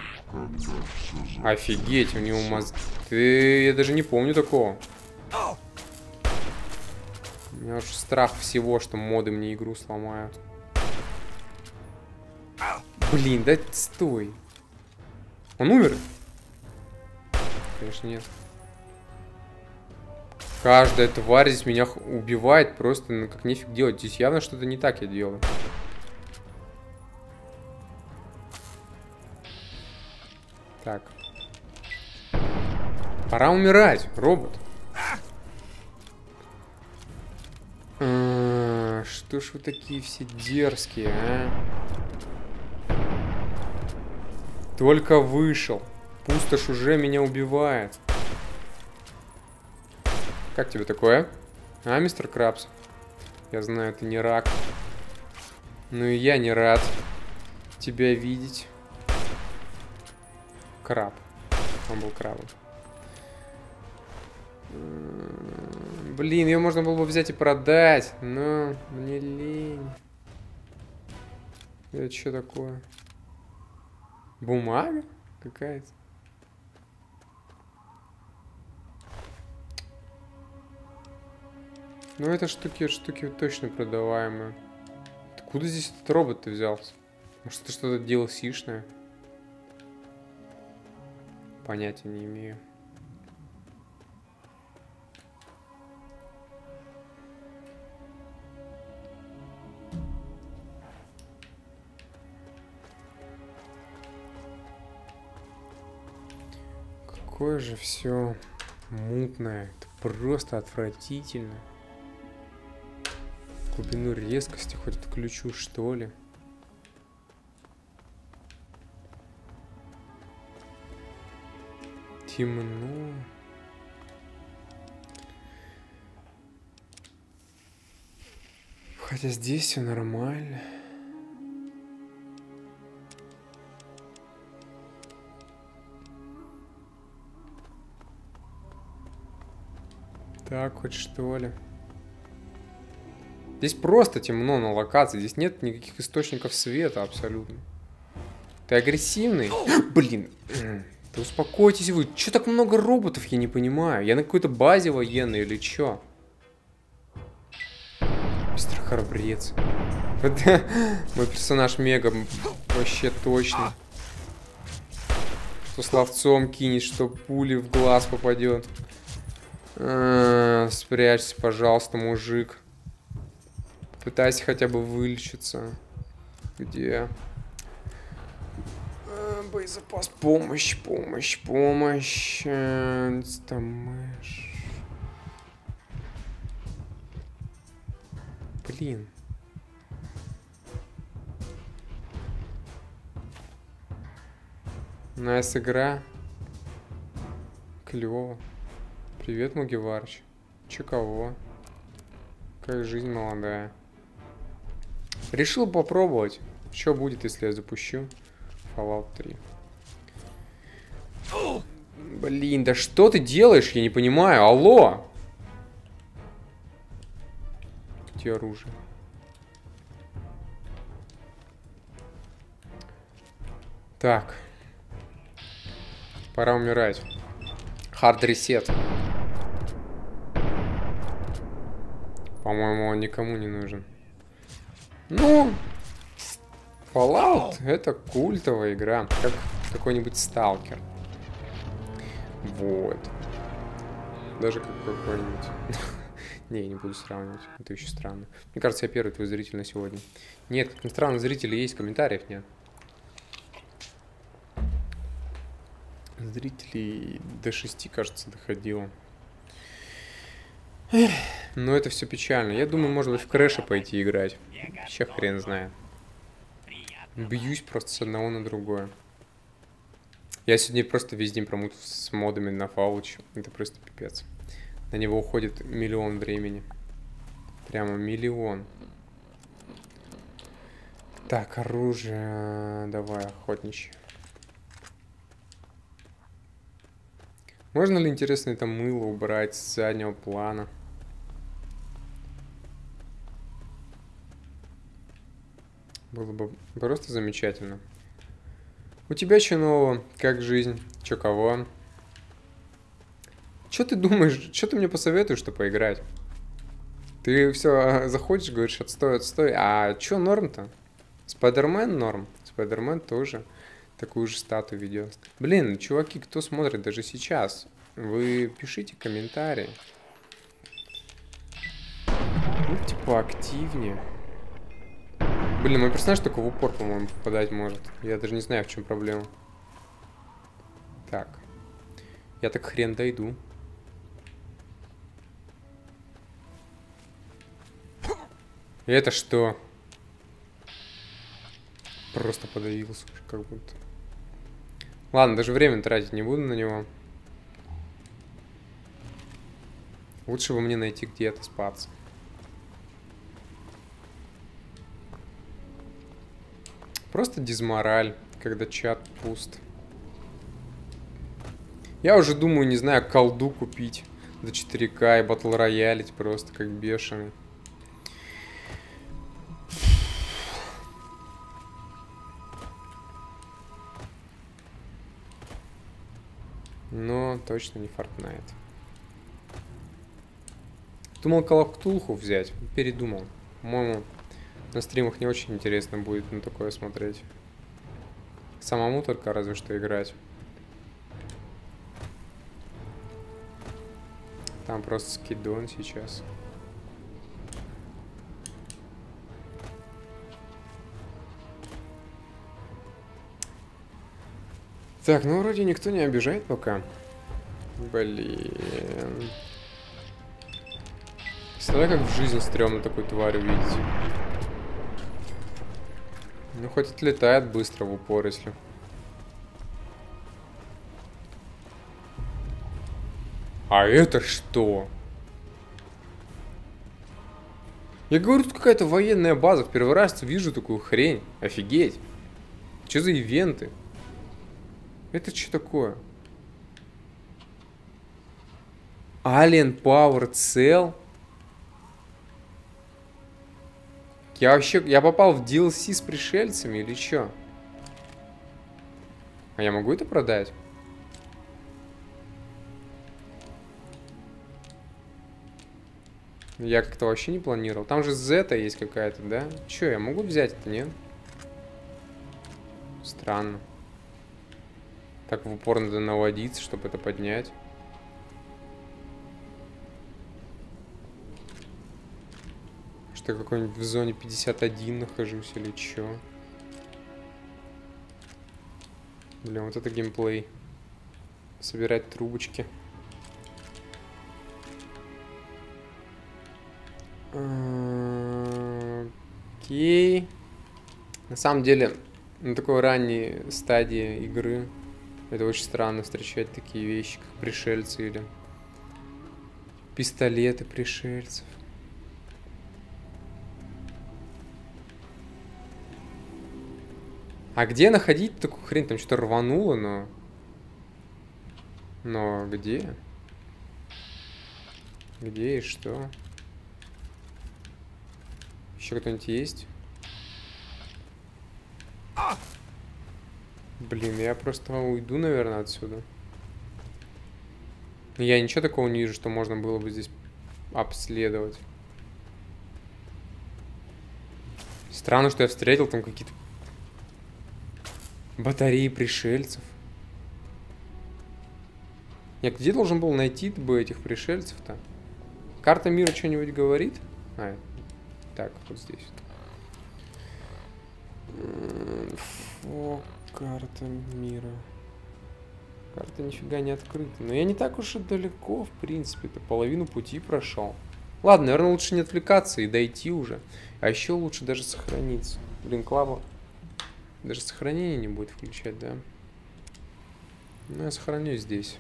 Офигеть, у него моз... Ты... Я даже не помню такого. У меня уж страх всего, что моды мне игру сломают. Блин, да стой. Он умер? Конечно, нет. Каждая тварь здесь меня убивает просто, ну как нефиг делать. Здесь явно что-то не так я делаю. Так. Пора умирать, робот. А, Что ж вы такие все дерзкие, а? Только вышел. Пустошь уже меня убивает. Как тебе такое? А, мистер Крабс? Я знаю, ты не рак. Ну и я не рад тебя видеть. Краб. Он был крабом. М, Блин, ее можно было бы взять и продать, но мне лень. Это что такое? Бумага какая-то? Ну это штуки, штуки точно продаваемые. Откуда здесь этот робот-то взялся? Может это что-то DLC-шное? Понятия не имею. Какое же все мутное. Это просто отвратительно. Глубину резкости хоть отключу, что ли. Темно. Хотя здесь все нормально. Так, хоть что ли. Здесь просто темно на локации. Здесь нет никаких источников света абсолютно. Ты агрессивный? Блин. Да успокойтесь вы. Че так много роботов, я не понимаю. Я на какой-то базе военной или чё? Мистер Храбрец. Мой персонаж мега вообще точно. Что словцом кинет, что пули в глаз попадет. А, Спрячься, пожалуйста, мужик. Пытайся хотя бы вылечиться. Где? А, Боезапас. Помощь, помощь, помощь. Стамэш. Блин. Nice игра. Клево. Привет, Мугиварч. Че кого? Как жизнь молодая. Решил попробовать. Что будет, если я запущу Fallout 3? Блин, да что ты делаешь? Я не понимаю. Алло! Где оружие? Так. Пора умирать. Хард ресет. По-моему, он никому не нужен. Ну, Fallout это культовая игра, как какой-нибудь Сталкер. Вот. Даже как какой-нибудь. Не, не буду сравнивать. Это еще странно. Мне кажется, я первый твой зритель на сегодня. Нет, как ни странно, зрители есть, комментариев нет. Зрителей до 6, кажется, доходило. Но это все печально. Я думаю, может быть, в Крэша пойти играть. Вообще хрен знает. Бьюсь просто с одного на другое. Я сегодня просто весь день промут с модами на фауч. Это просто пипец. На него уходит миллион времени. Прямо миллион. Так, оружие. Давай, охотничье. Можно ли, интересно, это мыло убрать с заднего плана? Было бы просто замечательно. У тебя что нового? Как жизнь? Чё кого? Чё ты думаешь? Чё ты мне посоветуешь, что поиграть? Ты все заходишь, говоришь, отстой, отстой. А чё норм-то? Спайдермен норм. Спайдермен тоже такую же статую ведет. Блин, чуваки, кто смотрит даже сейчас? Вы пишите комментарии. Будьте поактивнее. Блин, мой персонаж только в упор, по-моему, попадать может. Я даже не знаю, в чем проблема. Так. Я так хрен дойду. Это что? Просто подавился, как будто. Ладно, даже время тратить не буду на него. Лучше бы мне найти где-то спаться. Просто дизмораль, когда чат пуст. Я уже думаю, не знаю, колду купить до 4К и батл роялить просто как бешеный. Но точно не Fortnite. Думал Call взять, передумал. По-моему, на стримах не очень интересно будет на такое смотреть. Самому только разве что играть. Там просто скидон сейчас. Так, ну вроде никто не обижает пока. Блин. Смотри, как в жизни стрёмно такую тварь увидеть. Ну, хоть отлетает быстро в упор, если... А это что? Я говорю, тут какая-то военная база. В первый раз вижу такую хрень. Офигеть. Что за ивенты? Это что такое? Alien Power Cell? Я вообще... Я попал в DLC с пришельцами или что? А я могу это продать? Я как-то вообще не планировал. Там же Зета есть какая-то, да? Че, я могу взять это, нет? Странно. Так в упор надо наводиться, чтобы это поднять. Что я какой-нибудь в зоне 51 нахожусь или чё? Блин, вот это геймплей. Собирать трубочки. Окей. На самом деле, на такой ранней стадии игры это очень странно встречать такие вещи, как пришельцы или пистолеты пришельцев. А где находить такую хрень? Там что-то рвануло, но... Но где? Где и что? Еще кто-нибудь есть? Блин, я просто уйду, наверное, отсюда. Я ничего такого не вижу, что можно было бы здесь обследовать. Странно, что я встретил там какие-то батареи пришельцев. Я где должен был найти бы этих пришельцев-то? Карта мира что-нибудь говорит? А, так, вот здесь. Фу, карта мира. Карта нифига не открыта. Но я не так уж и далеко, в принципе. Ты половину пути прошел. Ладно, наверное, лучше не отвлекаться и дойти уже. А еще лучше даже сохраниться. Блин, Клава даже сохранение не будет включать, да? Ну, я сохраню здесь.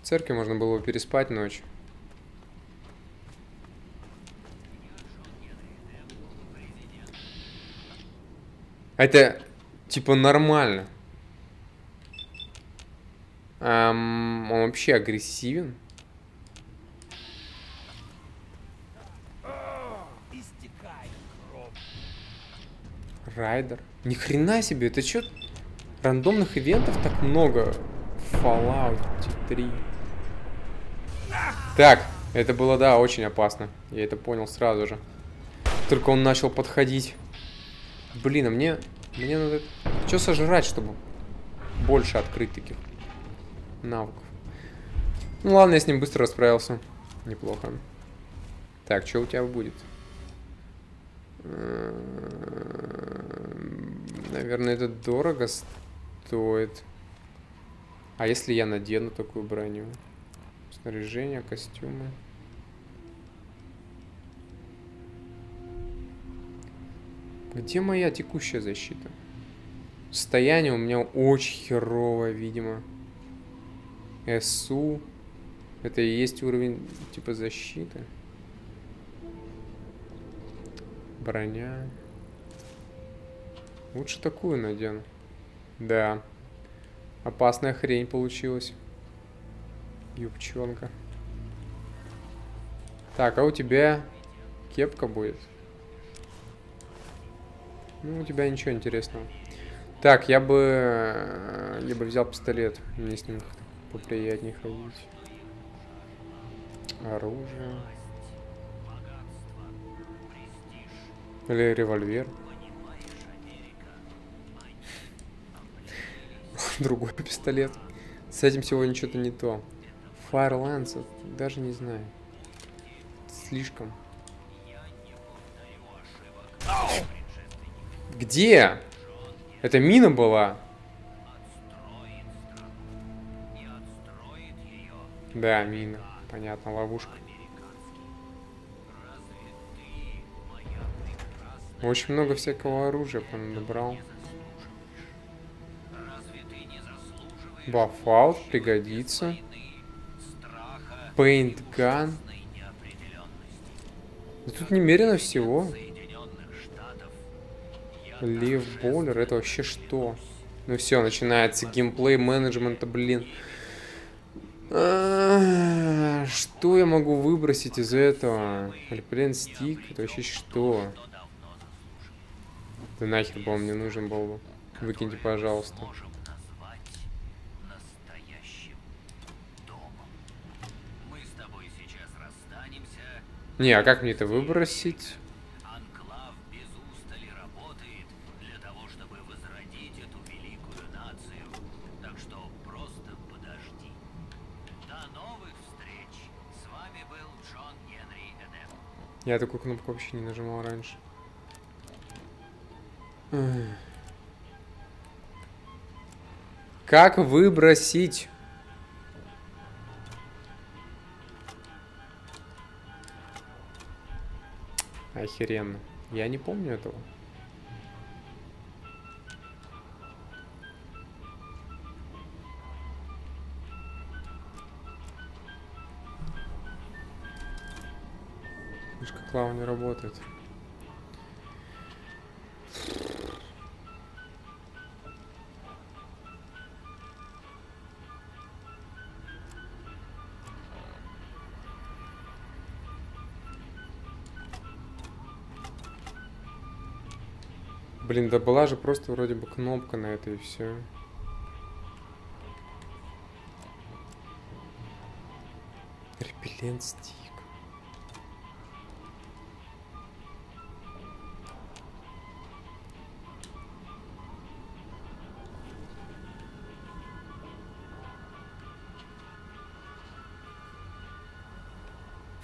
В церкви можно было бы переспать ночь. Это типа нормально. Эм, он вообще агрессивен. Райдер. Ни хрена себе, это чё? Рандомных ивентов так много. Fallout 3. Так, это было, да, очень опасно. Я это понял сразу же. Только он начал подходить. Блин, а мне... Мне надо... Что сожрать, чтобы больше открыть таких навыков? Ну ладно, я с ним быстро расправился. Неплохо. Так, что у тебя будет? Наверное, это дорого стоит. А если я надену такую броню? Снаряжение, костюмы. Где моя текущая защита? Состояние у меня очень херовое, видимо. СУ. Это и есть уровень типа защиты. Броня. Лучше такую надену. Да. Опасная хрень получилась. Юбчонка. Так, а у тебя кепка будет? Ну, у тебя ничего интересного. Так, я бы э, либо взял пистолет. Мне с ним поприятнее ходить. Оружие. Или револьвер. Другой пистолет. С этим сегодня что-то не то. Firelands, даже не знаю. Слишком. Где? Это мина была? Да, мина. Понятно, ловушка. Очень много всякого оружия набрал. Бафаут пригодится. Gun. Да тут немерено всего. Лив Боулер, это вообще что? Ну все, начинается геймплей менеджмента, блин. А, Что я могу выбросить из этого? Альплен стик, это вообще что? Ты нахер бомб не нужен, Болбу. Выкиньте, пожалуйста. Не, а как мне это выбросить? Я такую кнопку вообще не нажимал раньше. Как выбросить? Охеренно. Я не помню этого. Мышка клава не работает. Блин, да была же просто вроде бы кнопка на это и все. Репеллент стик.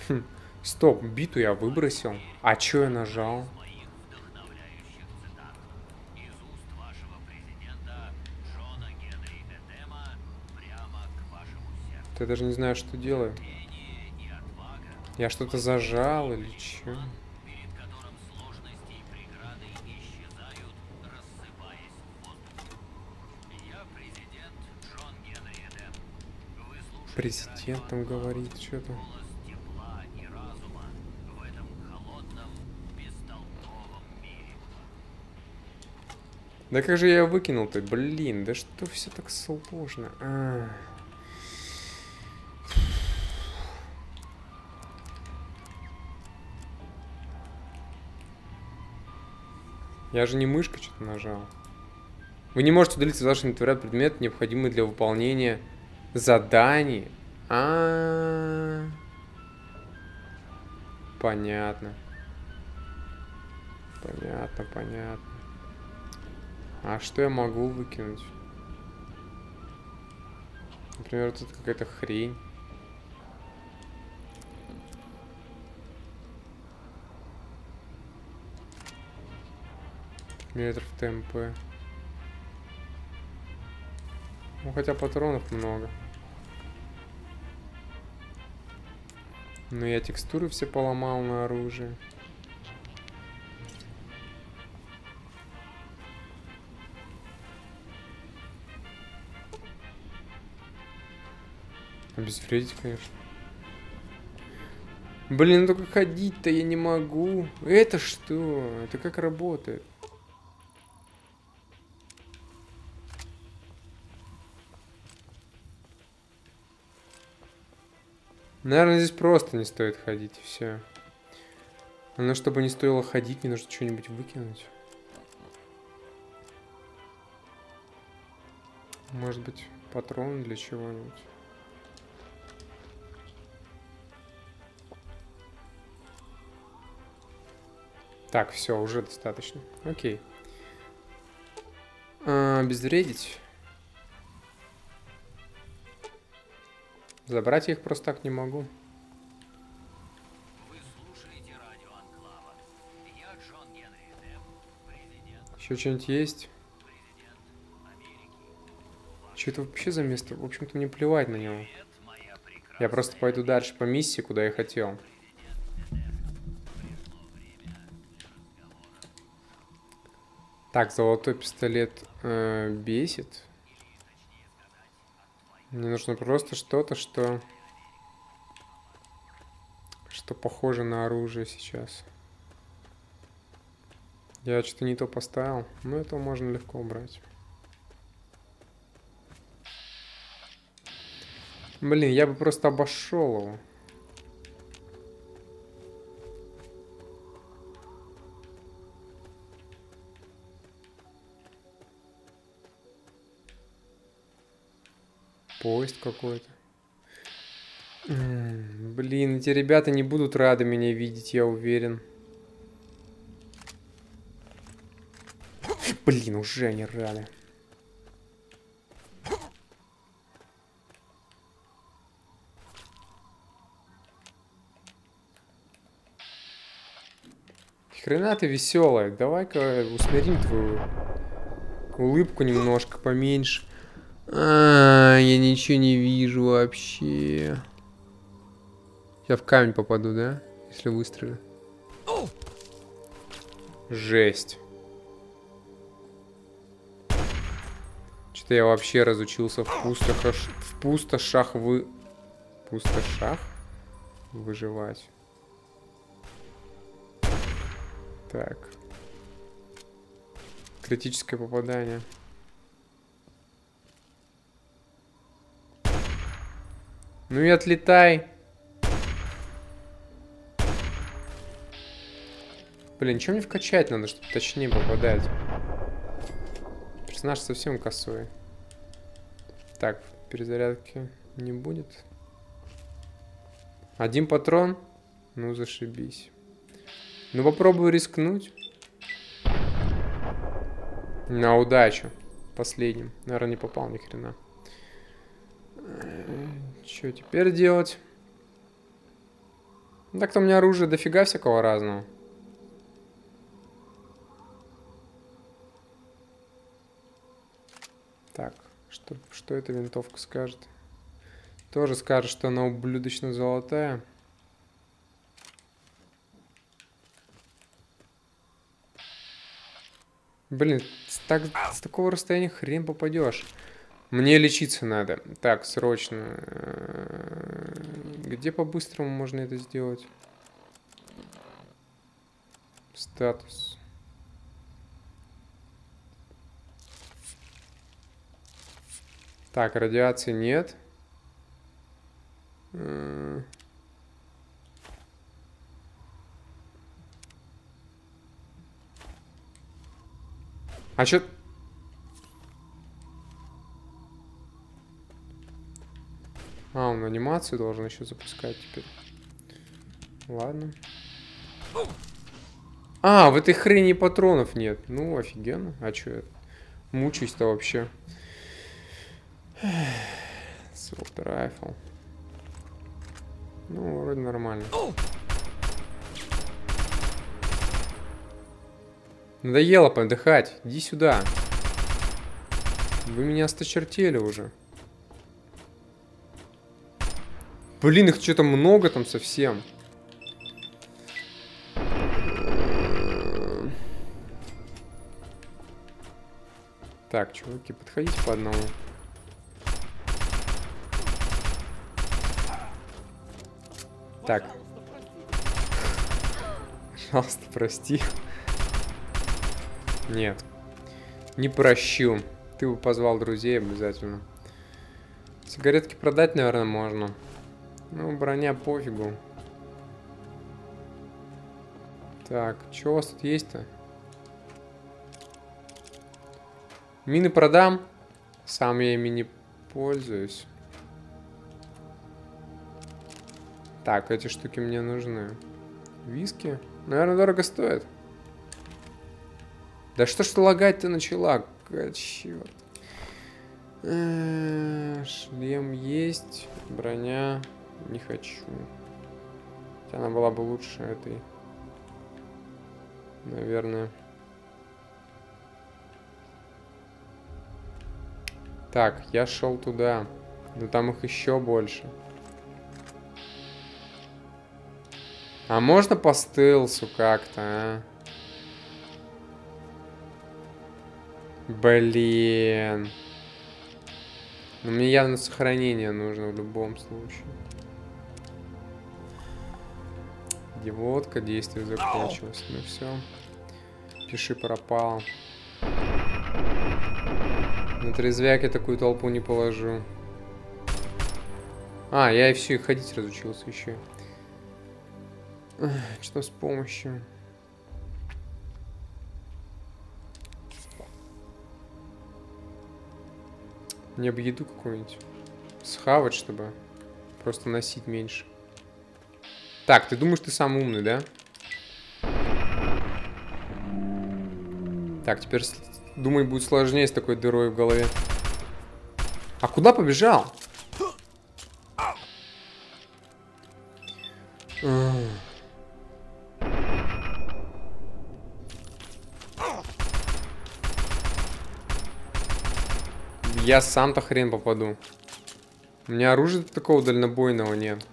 Хм, Стоп, биту я выбросил. А чё я нажал? Моих вдохновляющих цитат. Из уст вашего президента Джона Генри Эдема прямо к Я даже не знаю, что делаю. Я что-то зажал или чё? перед которым сложности и преграды исчезают, рассыпаясь в воздухе. Я президент Джон Генри Эдем. Вы слушаете Президент радио там «Отклава». говорит что-то. Да как же я выкинул-то? Блин, да что все так сложно? А. Я же не мышкой что-то нажал. Вы не можете удалить задачи творят предмет, необходимый для выполнения заданий. А, -а, -а. Понятно. Понятно, понятно. А что я могу выкинуть? Например, тут какая-то хрень. Метров ТМП. Ну, хотя патронов много. Но я текстуры все поломал на оружие. Обезвредить, конечно. Блин, ну только ходить-то я не могу. Это что? Это как работает? Наверное, здесь просто не стоит ходить, все. Но чтобы не стоило ходить, мне нужно что-нибудь выкинуть. Может быть, патрон для чего-нибудь. Так, все, уже достаточно. Окей. А, обезвредить. Забрать я их просто так не могу. Еще что-нибудь есть? Что это вообще за место? В общем-то, мне плевать на него. Я просто пойду дальше по миссии, куда я хотел. Так, золотой пистолет э, бесит. Мне нужно просто что-то, что... Что похоже на оружие сейчас. Я что-то не то поставил. Но это можно легко убрать. Блин, я бы просто обошел его. Поезд какой-то. Блин, эти ребята не будут рады меня видеть, я уверен. Блин, уже они рады. Хрена ты веселая. Давай-ка усмирим твою улыбку немножко поменьше. А, я ничего не вижу вообще. Я в камень попаду, да? Если выстрелю. Жесть. Что-то я вообще разучился в пустошах, в пустошах вы... Пустошах? Выживать. Так. Критическое попадание. Ну и отлетай. Блин, чем мне вкачать надо, чтобы точнее попадать? Персонаж совсем косой. Так, перезарядки не будет. Один патрон? Ну, зашибись. Ну, попробую рискнуть. На удачу. Последним. Наверное, не попал ни хрена. Что теперь делать? Так-то у меня оружие дофига всякого разного. Так, что, что эта винтовка скажет? Тоже скажет, что она ублюдочно золотая. Блин, так, с такого расстояния хрен попадешь. Мне лечиться надо. Так, срочно. Где по-быстрому можно это сделать? Статус. Так, радиации нет. М. А чё... анимацию должен еще запускать теперь. Ладно. А, в этой хрени патронов нет. Ну, офигенно. А чё я мучаюсь-то вообще? Assault rifle. Ну, вроде нормально. Надоело подыхать. Иди сюда. Вы меня осточертели уже. Блин, их что-то много там совсем. Так, чуваки, подходите по одному. Так. Пожалуйста, прости. Нет. Не прощу. Ты бы позвал друзей обязательно. Сигаретки продать, наверное, можно. Ну, броня пофигу. Так, что у вас тут есть-то? Мины продам. Сам я ими не пользуюсь. Так, эти штуки мне нужны. Виски? Наверное, дорого стоит. Да что ж ты лагать-то начала? Черт. Э, Шлем есть. Броня. Не хочу. Хотя она была бы лучше этой. Наверное. Так, я шел туда. Но там их еще больше. А можно по стелсу как-то, а? Блин. Но мне явно сохранение нужно в любом случае. Где водка, действие закончилось. Ну все. Пиши пропал. На трезвяк я такую толпу не положу. А, я и все, и ходить разучился еще. Что с помощью? Мне бы еду какую-нибудь схавать, чтобы просто носить меньше. Так, ты думаешь, ты самый умный, да? Так, теперь, думаю, будет сложнее с такой дырой в голове. А куда побежал? Я сам-то хрен попаду. У меня оружия такого дальнобойного нет.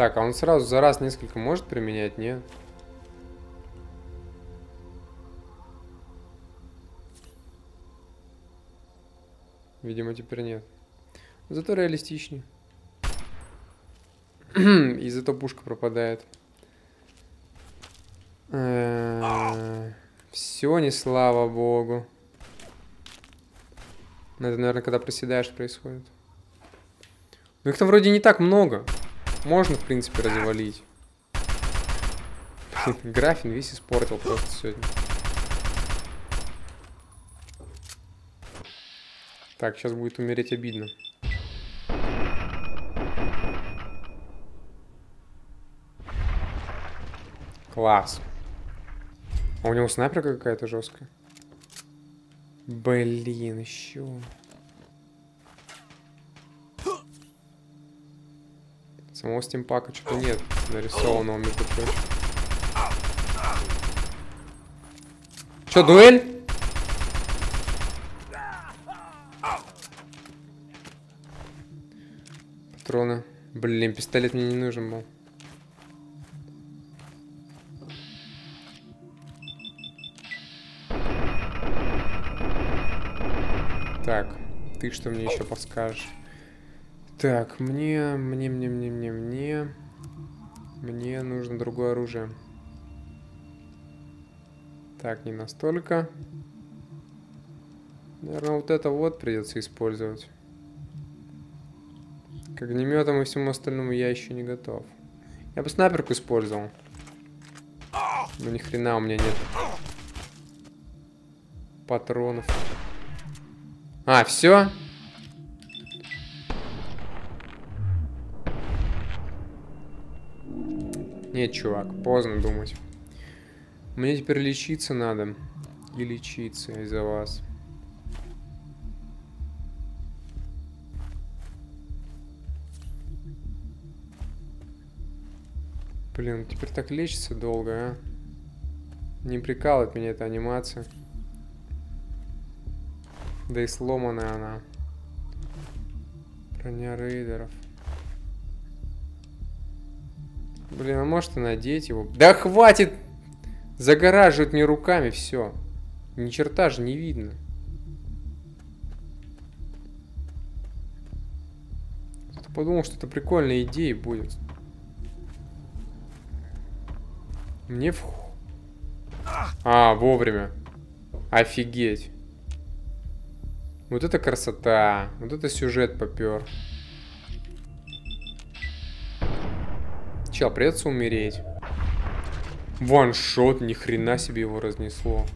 Так, а он сразу за раз несколько может применять, нет? Видимо, теперь нет. Зато реалистичнее. И зато пушка пропадает. Все, не слава богу. Это, наверное, когда проседаешь, происходит. Ну их там вроде не так много. Можно, в принципе, развалить. Графин весь испортил просто сегодня. Так, сейчас будет умереть обидно. Класс. А у него снайперка какая-то жесткая. Блин, еще. Самого стимпака что-то нет нарисованного, между прочим. Че, дуэль? Патроны. Блин, пистолет мне не нужен был. Так, ты что мне еще подскажешь? Так, мне, мне, мне, мне, мне, мне, мне нужно другое оружие. Так, не настолько. Наверное, вот это вот придется использовать. К огнеметам и всему остальному я еще не готов. Я бы снайперку использовал. Но ни хрена у меня нет патронов. А, все? Нет, чувак, поздно думать. Мне теперь лечиться надо. И лечиться из-за вас. Блин, теперь так лечится долго, а? Не прикалывает меня эта анимация. Да и сломанная она. Броня рейдеров. Блин, а может и надеть его? Да хватит! Загораживать мне руками все. Ни черта же не видно. Подумал, что это прикольная идея будет. Мне в... А, вовремя. Офигеть. Вот это красота. Вот это сюжет попер. Чел, придется умереть. Ваншот, ни хрена себе его разнесло.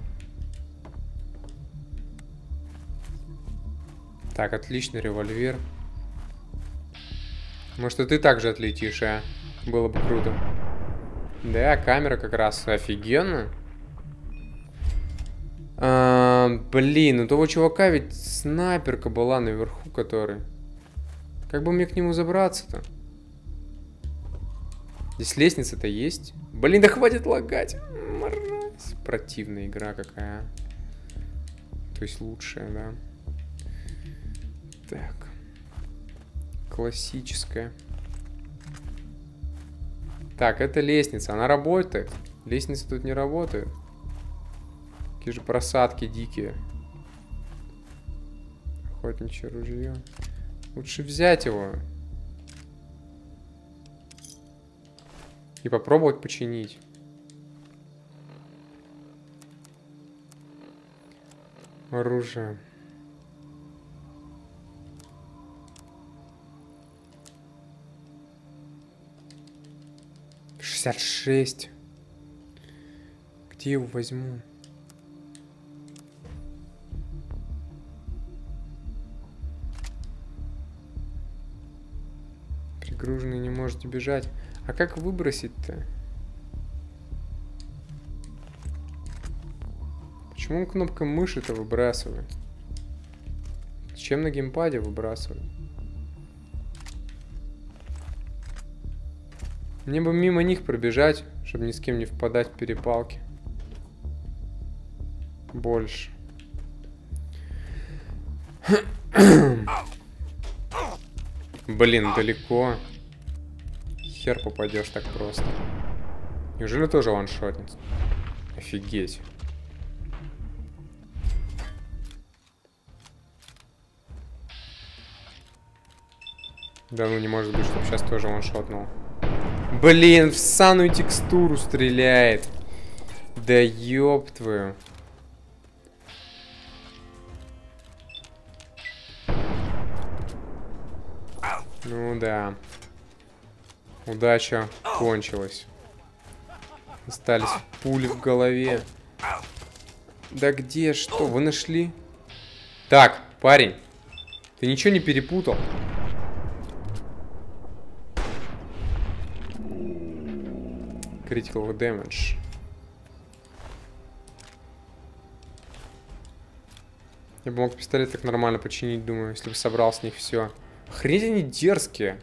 Так, отличный револьвер. Может, и ты также отлетишь, а? Было бы круто. Да, камера как раз офигенно. А, блин, у того чувака ведь снайперка была наверху, который. Как бы мне к нему забраться-то? Здесь лестница-то есть. Блин, да хватит лагать. Мразь. Противная игра какая. То есть лучшая, да. Так. Классическая. Так, это лестница. Она работает. Лестница тут не работает. Какие же просадки дикие. Охотничье ружье. Лучше взять его. И попробовать починить. Оружие. Шестьдесят шесть. Где его возьму? Пригруженный не можете бежать. А как выбросить-то? Почему он кнопкой мыши-то выбрасывает? Чем на геймпаде выбрасывает? Мне бы мимо них пробежать, чтобы ни с кем не впадать в перепалки. Больше. Блин, далеко. Хер попадешь так просто. Неужели тоже ваншотниц? Офигеть. Да ну не может быть, чтобы сейчас тоже ваншотнул. Блин, в саную текстуру стреляет. Да ёб твою. Ну да. Удача кончилась. Остались пули в голове. Да где, что? Вы нашли? Так, парень. Ты ничего не перепутал? Critical damage. Я бы мог пистолет так нормально починить, думаю, если бы собрал с них все. Охренеть они дерзкие.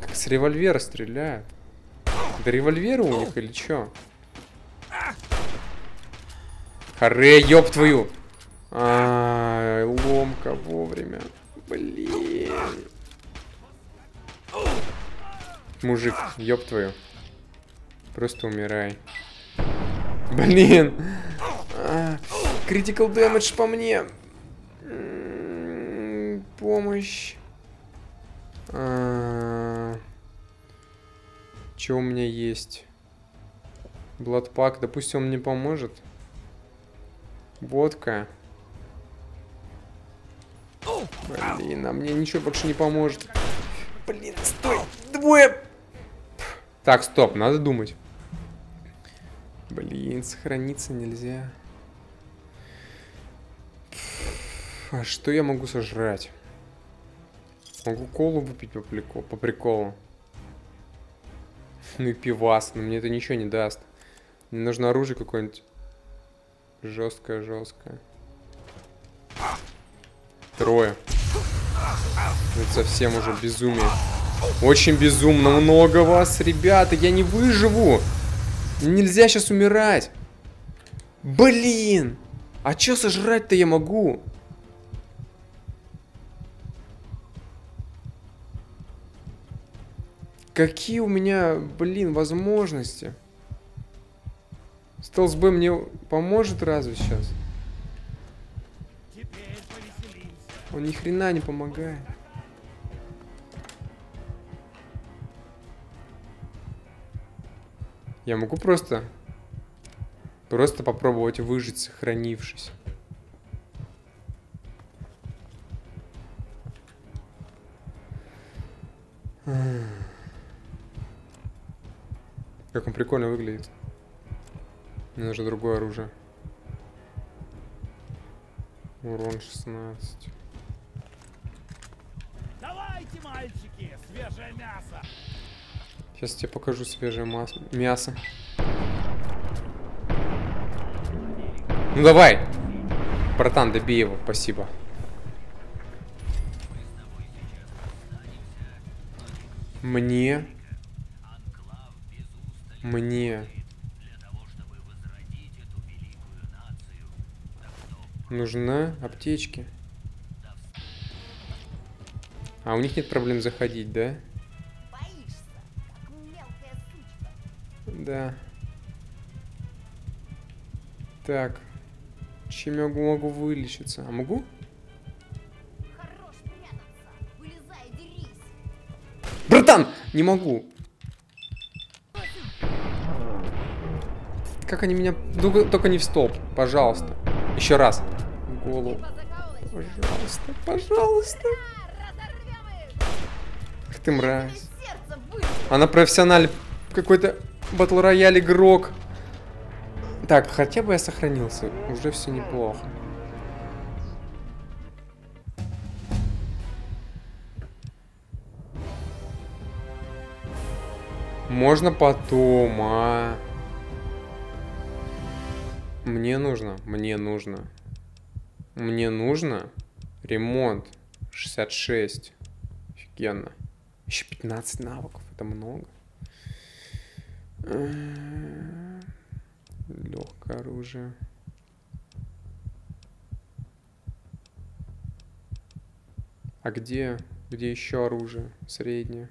Как с револьвера стреляют. Да револьверы у них или чё? Харе, ёб твою! А, ломка вовремя. Блин. Мужик, ёб твою. Просто умирай. Блин. А, critical damage по мне. Помощь. А, Что у меня есть? Бладпак. Допустим, он мне поможет. Водка. Блин, а мне ничего больше не поможет. Блин, стой. Двое. Так, стоп, надо думать. Блин, сохраниться нельзя. А что я могу сожрать? Могу колу выпить по, приколу, по приколу. Ну и пивас, но мне это ничего не даст. Мне нужно оружие какое-нибудь жесткое, жесткое. Трое. Это совсем уже безумие. Очень безумно много вас, ребята. Я не выживу. Нельзя сейчас умирать. Блин. А что сожрать-то я могу? Какие у меня, блин, возможности? Стелс Б мне поможет разве сейчас? Он ни хрена не помогает. Я могу просто... Просто попробовать выжить, сохранившись. Как он прикольно выглядит. Мне нужно другое оружие. Урон 16. Давайте, мальчики, свежее мясо. Сейчас тебе покажу свежее мясо. Ну давай! Братан, добей его, спасибо. Мне? Мне? Нужна аптечки. А у них нет проблем заходить, да? Да. Так. Чем я могу, могу вылечиться? А могу? Братан! Не могу. Как они меня... Только, не в столб. Пожалуйста. Еще раз. В голову. Пожалуйста, пожалуйста. Ах ты мразь. Она профессиональ какой-то батл рояль игрок. Так, хотя бы я сохранился. Уже все неплохо. Можно потом, а? Мне нужно, мне нужно. Мне нужно ремонт 66. Офигенно. Еще 15 навыков, это много. Легкое оружие. А где, где еще оружие среднее?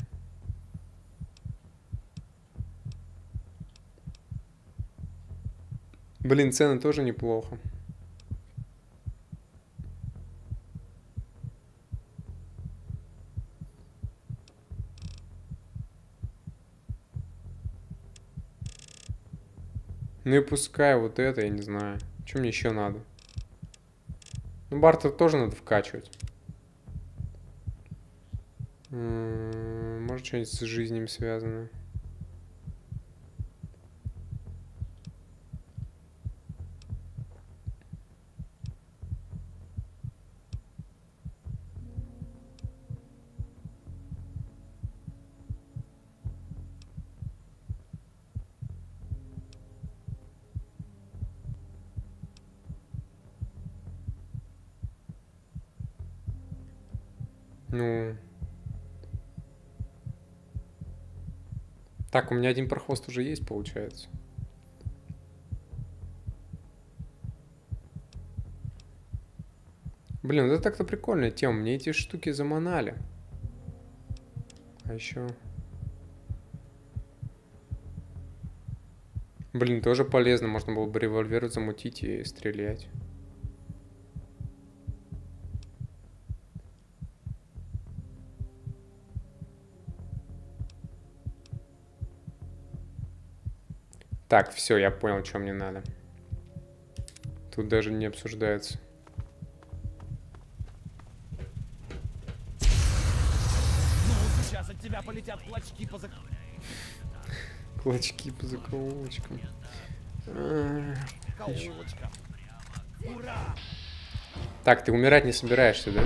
Блин, цены тоже неплохо. Ну и пускай вот это, я не знаю. Что мне еще надо? Ну, Барта тоже надо вкачивать. М, Может, что-нибудь с жизнями связано. Так, у меня один прохвост уже есть, получается. Блин, это так-то прикольная тема. Мне эти штуки заманали. А еще... Блин, тоже полезно. Можно было бы револьвер замутить и стрелять. Так, все, я понял, что мне надо. Тут даже не обсуждается. Ну, сейчас от тебя полетят клочки по зак... Клочки по закоулочкам. Так, ты умирать не собираешься, да?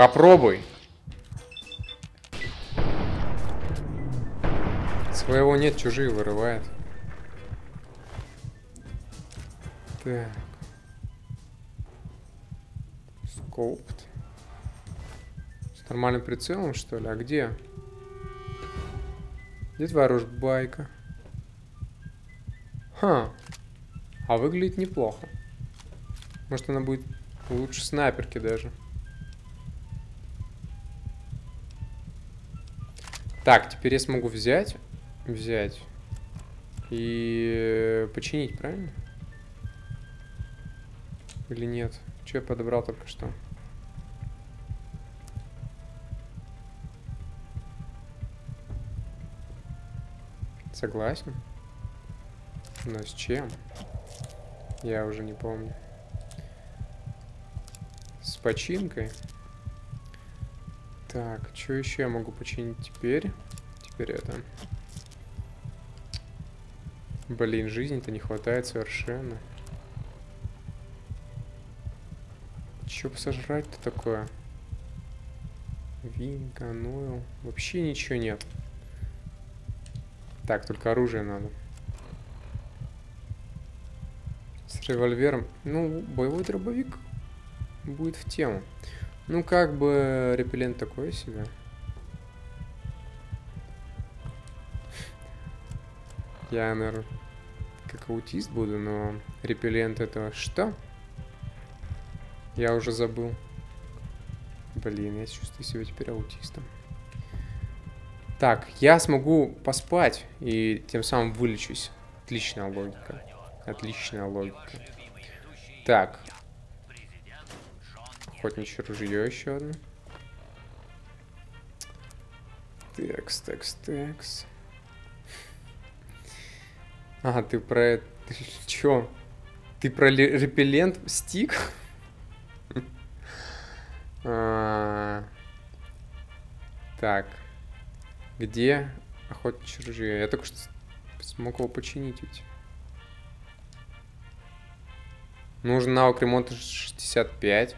Попробуй. Своего нет, чужие вырывает. Так. Скопт. С нормальным прицелом, что ли? А где? Где твоя ружбайка? Ха. А выглядит неплохо. Может, она будет лучше снайперки даже. Так, теперь я смогу взять, взять и починить, правильно? Или нет? Что я подобрал только что? Согласен. Но с чем? Я уже не помню. С починкой. Так, что еще я могу починить теперь? Теперь это. Блин, жизни-то не хватает совершенно. Че сожрать-то такое? Винка, Нойл. Вообще ничего нет. Так, только оружие надо. С револьвером. Ну, боевой дробовик будет в тему. Ну, как бы репеллент такой себе. Я, наверное, как аутист буду, но репеллент это что? Я уже забыл. Блин, я чувствую себя теперь аутистом. Так, я смогу поспать и тем самым вылечусь. Отличная логика. Отличная логика. Так. Охотничье ружье еще одно. Текс, текс, текс. А, ты про это... Чё? Ты про ле- репеллент стик? А, Так. Где охотничье ружье? Я только что смог его починить ведь. Нужен навык ремонта 65.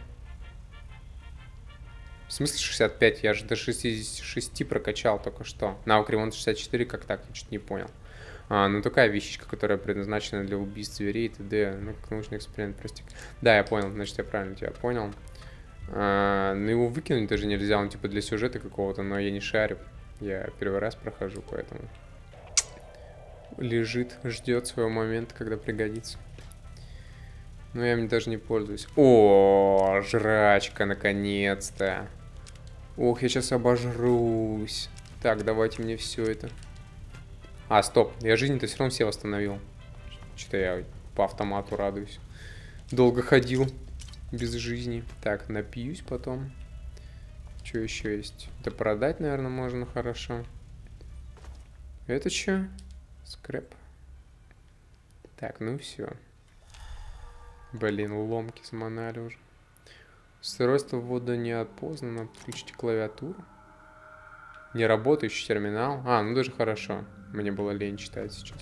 В смысле 65? Я же до 66 прокачал только что. Навык ремонта 64, как так? Я что-то не понял. А, ну такая вещичка, которая предназначена для убийств зверей, т.д. Ну, научный эксперимент, прости. Да, я понял, значит, я правильно тебя понял. А, ну, его выкинуть даже нельзя, он типа для сюжета какого-то, но я не шарю. Я первый раз прохожу, поэтому лежит, ждет своего момента, когда пригодится. Но я им даже не пользуюсь. О, жрачка, наконец-то. Ох, я сейчас обожрусь. Так, давайте мне все это. А, стоп, я жизнь-то все равно все восстановил. Что-то я по автомату радуюсь. Долго ходил без жизни. Так, напьюсь потом. Что еще есть? Это продать, наверное, можно хорошо. Это что? Скрэп. Так, ну все. Блин, ломки заманали уже. Устройство ввода не опознано. Включите клавиатуру. Не работающий терминал. А, ну даже хорошо. Мне было лень читать сейчас.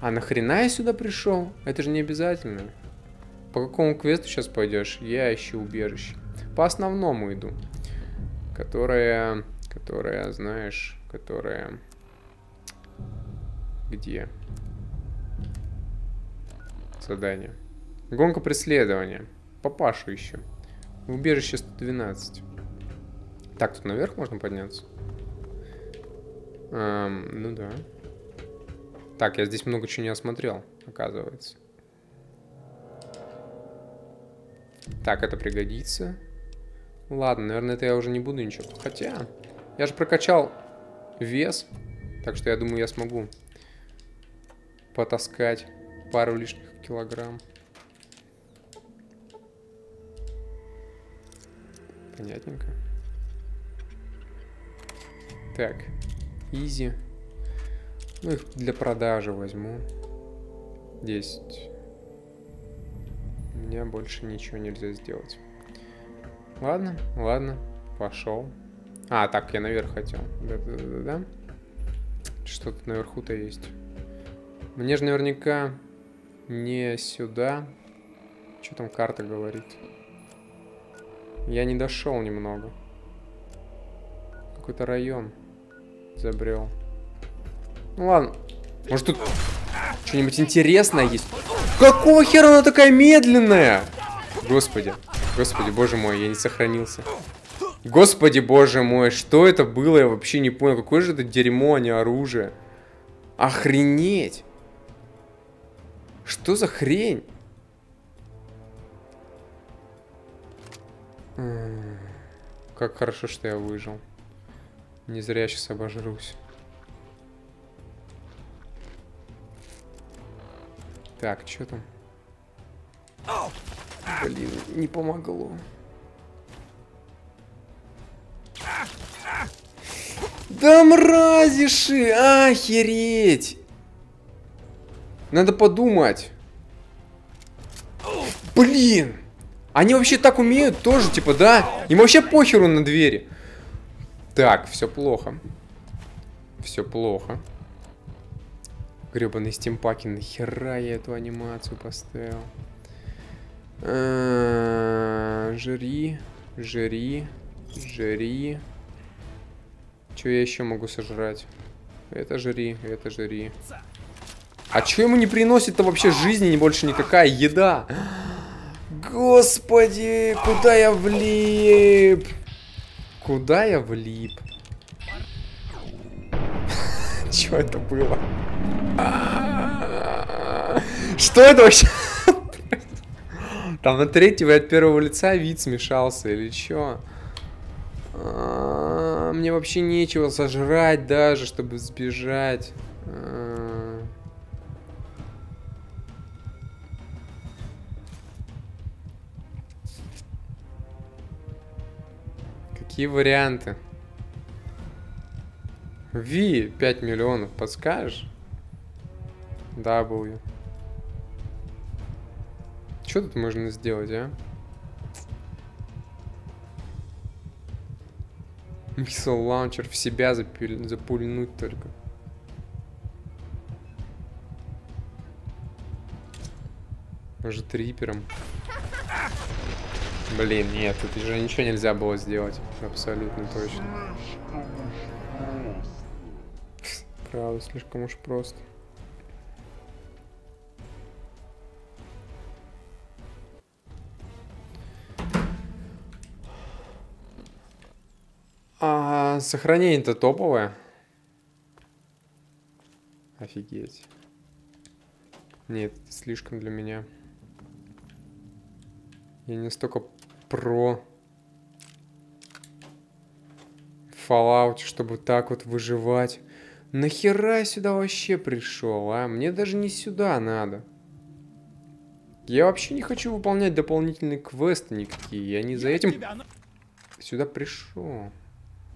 А нахрена я сюда пришел? Это же не обязательно. По какому квесту сейчас пойдешь? Я ищу убежище. По основному иду. Которая... Которая, знаешь... Которая... Где? Задание. Гонка преследования. Папашу ищем. Убежище 112. Так, тут наверх можно подняться? Эм, ну да. Так, я здесь много чего не осмотрел, оказывается. Так, это пригодится. Ладно, наверное, это я уже не буду ничего. Хотя, я же прокачал вес. Так что я думаю, я смогу потаскать пару лишних килограмм. Понятненько. Так, изи. Ну, их для продажи возьму. 10. У меня больше ничего нельзя сделать. Ладно, ладно, пошел. А, так, я наверх хотел. Да-да-да-да. Что тут наверху-то есть? Мне же наверняка не сюда. Что там карта говорит? Я не дошел немного. Какой-то район забрел. Ну ладно. Может тут что-нибудь интересное есть? Какого хера она такая медленная? Господи. Господи, боже мой, я не сохранился. Господи, боже мой, что это было? Я вообще не понял. Какое же это дерьмо, а не оружие? Охренеть. Что за хрень? Как хорошо, что я выжил. Не зря сейчас обожрусь. Так, что там? Блин, не помогло. Да мразиши! Охереть! Надо подумать. Блин! Они вообще так умеют тоже, типа, да? Им вообще похеру на двери. Так, все плохо. Все плохо. Гребаный стимпаки, нахера я эту анимацию поставил? А жри, жри, жри. Что я еще могу сожрать? Это жри, это жри. А что ему не приносит-то вообще жизни не больше никакая еда? Господи, куда я влип? Куда я влип? Что это было? Что это вообще? Там на третьего от первого лица вид смешался или что? А, мне вообще нечего сожрать даже, чтобы сбежать. Какие варианты? V 5 миллионов, подскажешь? W. Что тут можно сделать, а? Миксел лаунчер в себя запиль... запульнуть только. Может, рипером. Блин, нет, тут же ничего нельзя было сделать. Абсолютно точно. Правда, слишком уж просто. А, сохранение-то топовое. Офигеть. Нет, слишком для меня. Я не настолько про Fallout, чтобы так вот выживать. Нахера я сюда вообще пришел, а? Мне даже не сюда надо. Я вообще не хочу выполнять дополнительные квесты никакие. Я не за этим сюда пришел.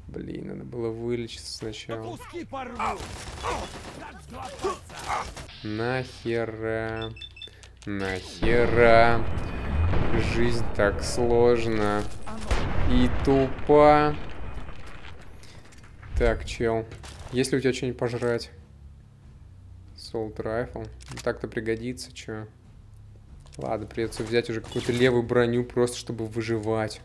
Блин, надо было вылечиться сначала. Нахера? Нахера? Жизнь так сложна и тупа. Так, чел. Есть ли у тебя что-нибудь пожрать? Солт райфл. Так-то пригодится, чё. Ладно, придется взять уже какую-то левую броню, просто чтобы выживать.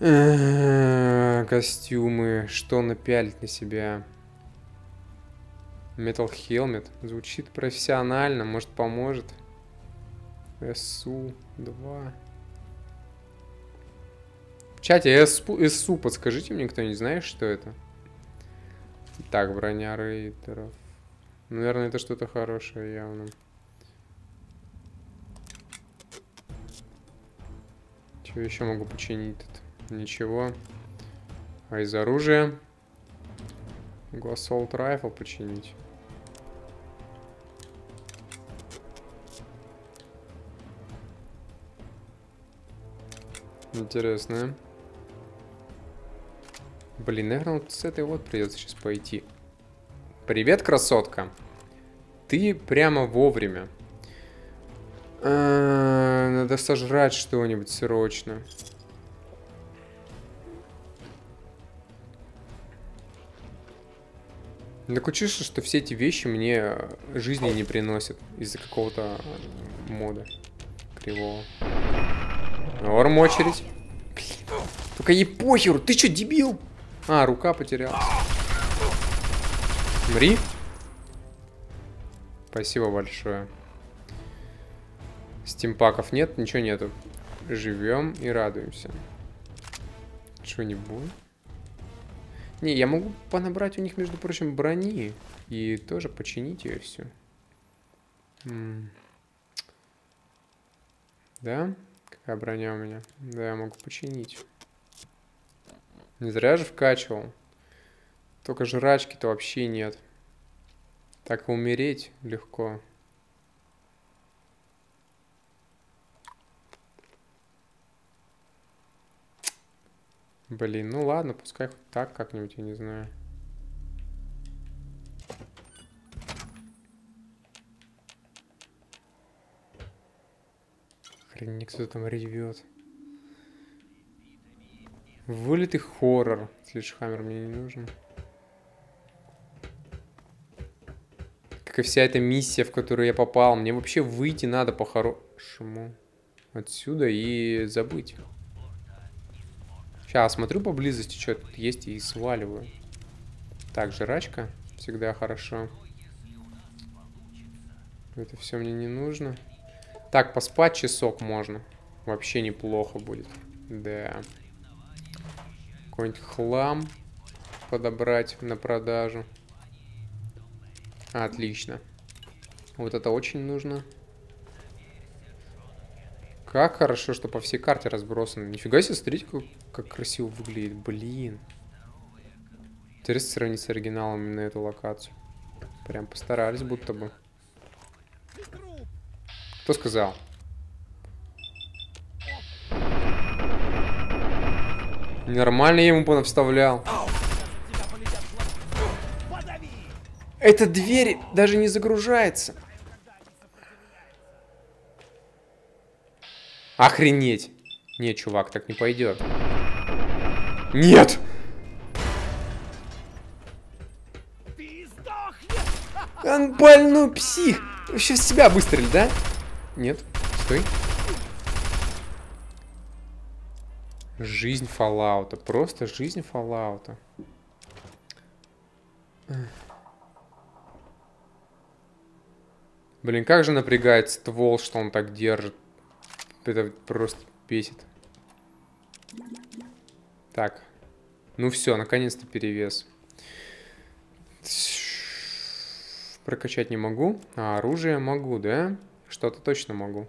Э, Костюмы. Что напялить на себя? Metal Helmet. Звучит профессионально, может поможет. СУ-2. В чате СУ, подскажите мне, кто не знает, что это? Так, броня рейдеров. Наверное, это что-то хорошее явно. Что еще могу починить тут? Ничего. А из оружия? Assault Rifle починить. Интересно. Блин, наверное, вот с этой вот придется сейчас пойти. Привет, красотка. Ты прямо вовремя. А, Надо сожрать что-нибудь срочно. Такое чувство, что все эти вещи мне жизни не приносят из-за какого-то мода кривого. Норм очередь. Блин. Только ей похеру. Ты что, дебил? А, рука потерялась. Мри. Спасибо большое. Стимпаков нет, ничего нету. Живем и радуемся. Что-нибудь? Не, я могу понабрать у них, между прочим, брони. И тоже починить ее все. Да? Какая броня у меня? Да, я могу починить. Не зря же вкачивал. Только жрачки-то вообще нет. Так и умереть легко. Блин, ну ладно, пускай хоть так как-нибудь, я не знаю. Хрен, кто там ревет. Вылитый хоррор. Слишхаммер мне не нужен. Как и вся эта миссия, в которую я попал. Мне вообще выйти надо по-хорошему. Отсюда и забыть. Сейчас, смотрю поблизости, что тут есть, и сваливаю. Так, жрачка. Всегда хорошо. Это все мне не нужно. Так, поспать часок можно. Вообще неплохо будет. Да. Какой-нибудь хлам подобрать на продажу. Отлично. Вот это очень нужно. Как хорошо, что по всей карте разбросано. Нифига себе, смотрите, как, как красиво выглядит. Блин. Интересно сравнить с оригиналом именно эту локацию. Прям постарались будто бы. Кто сказал? Нормально я ему понавставлял. Эта дверь даже не загружается. Охренеть. Нет, чувак, так не пойдет. Нет! Он больной псих. Вообще в себя выстрелил, да? Нет. Стой. Жизнь Фоллаута. Просто жизнь Фоллаута. Блин, как же напрягает ствол, что он так держит. Это просто бесит. Так. Ну все, наконец-то перевес. Прокачать не могу. А оружие могу, да? Что-то точно могу.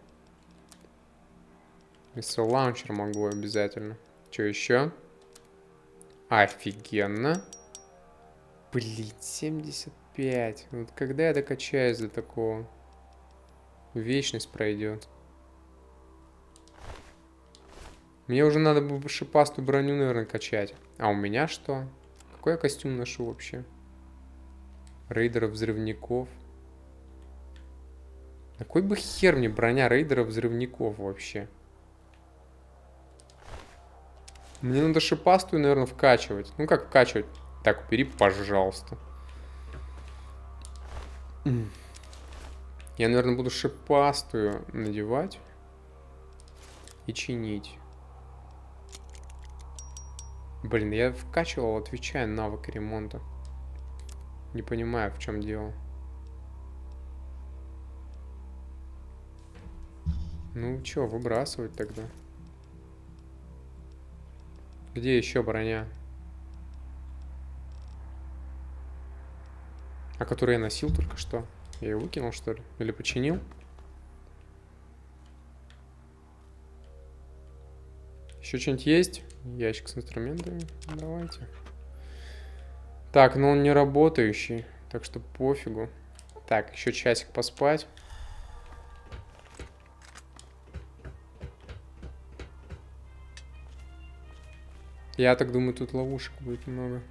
Мистер лаунчер могу обязательно. Что еще? Офигенно. Блин, 75. Вот когда я докачаюсь до такого? Вечность пройдет. Мне уже надо бы шипастую броню, наверное, качать. А у меня что? Какой я костюм ношу вообще? Рейдеров-взрывников. На кой бы хер мне броня рейдеров-взрывников вообще? Мне надо шипастую, наверное, вкачивать. Ну, как вкачивать? Так, убери, пожалуйста. Я, наверное, буду шипастую надевать и чинить. Блин, я вкачивал, отвечая, навык ремонта. Не понимаю, в чем дело. Ну, чё, выбрасывать тогда? Где еще броня? А которую я носил только что? Я ее выкинул, что ли? Или починил? Еще что-нибудь есть? Ящик с инструментами? Давайте. Так, ну он не работающий, так что пофигу. Так, еще часик поспать. Я так думаю, тут ловушек будет много.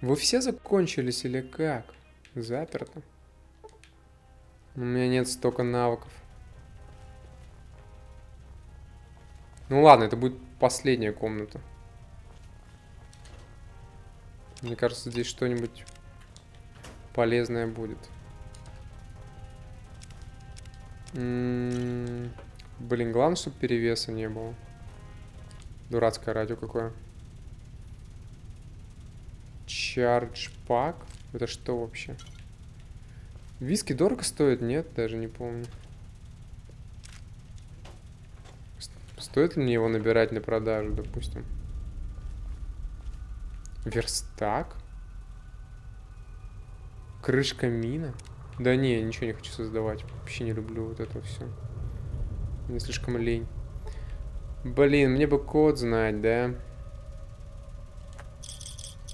Вы все закончились или как? Заперто. У меня нет столько навыков. Ну ладно, это будет последняя комната. Мне кажется, здесь что-нибудь полезное будет. М -м -м Блин, главное, чтобы перевеса не было. Дурацкое радио какое. Чардж пак? Это что вообще? Виски дорого стоит? Нет, даже не помню. Стоит ли мне его набирать на продажу, допустим? Верстак? Крышка мина? Да не, ничего не хочу создавать. Вообще не люблю вот это все. Мне слишком лень. Блин, мне бы код знать, да?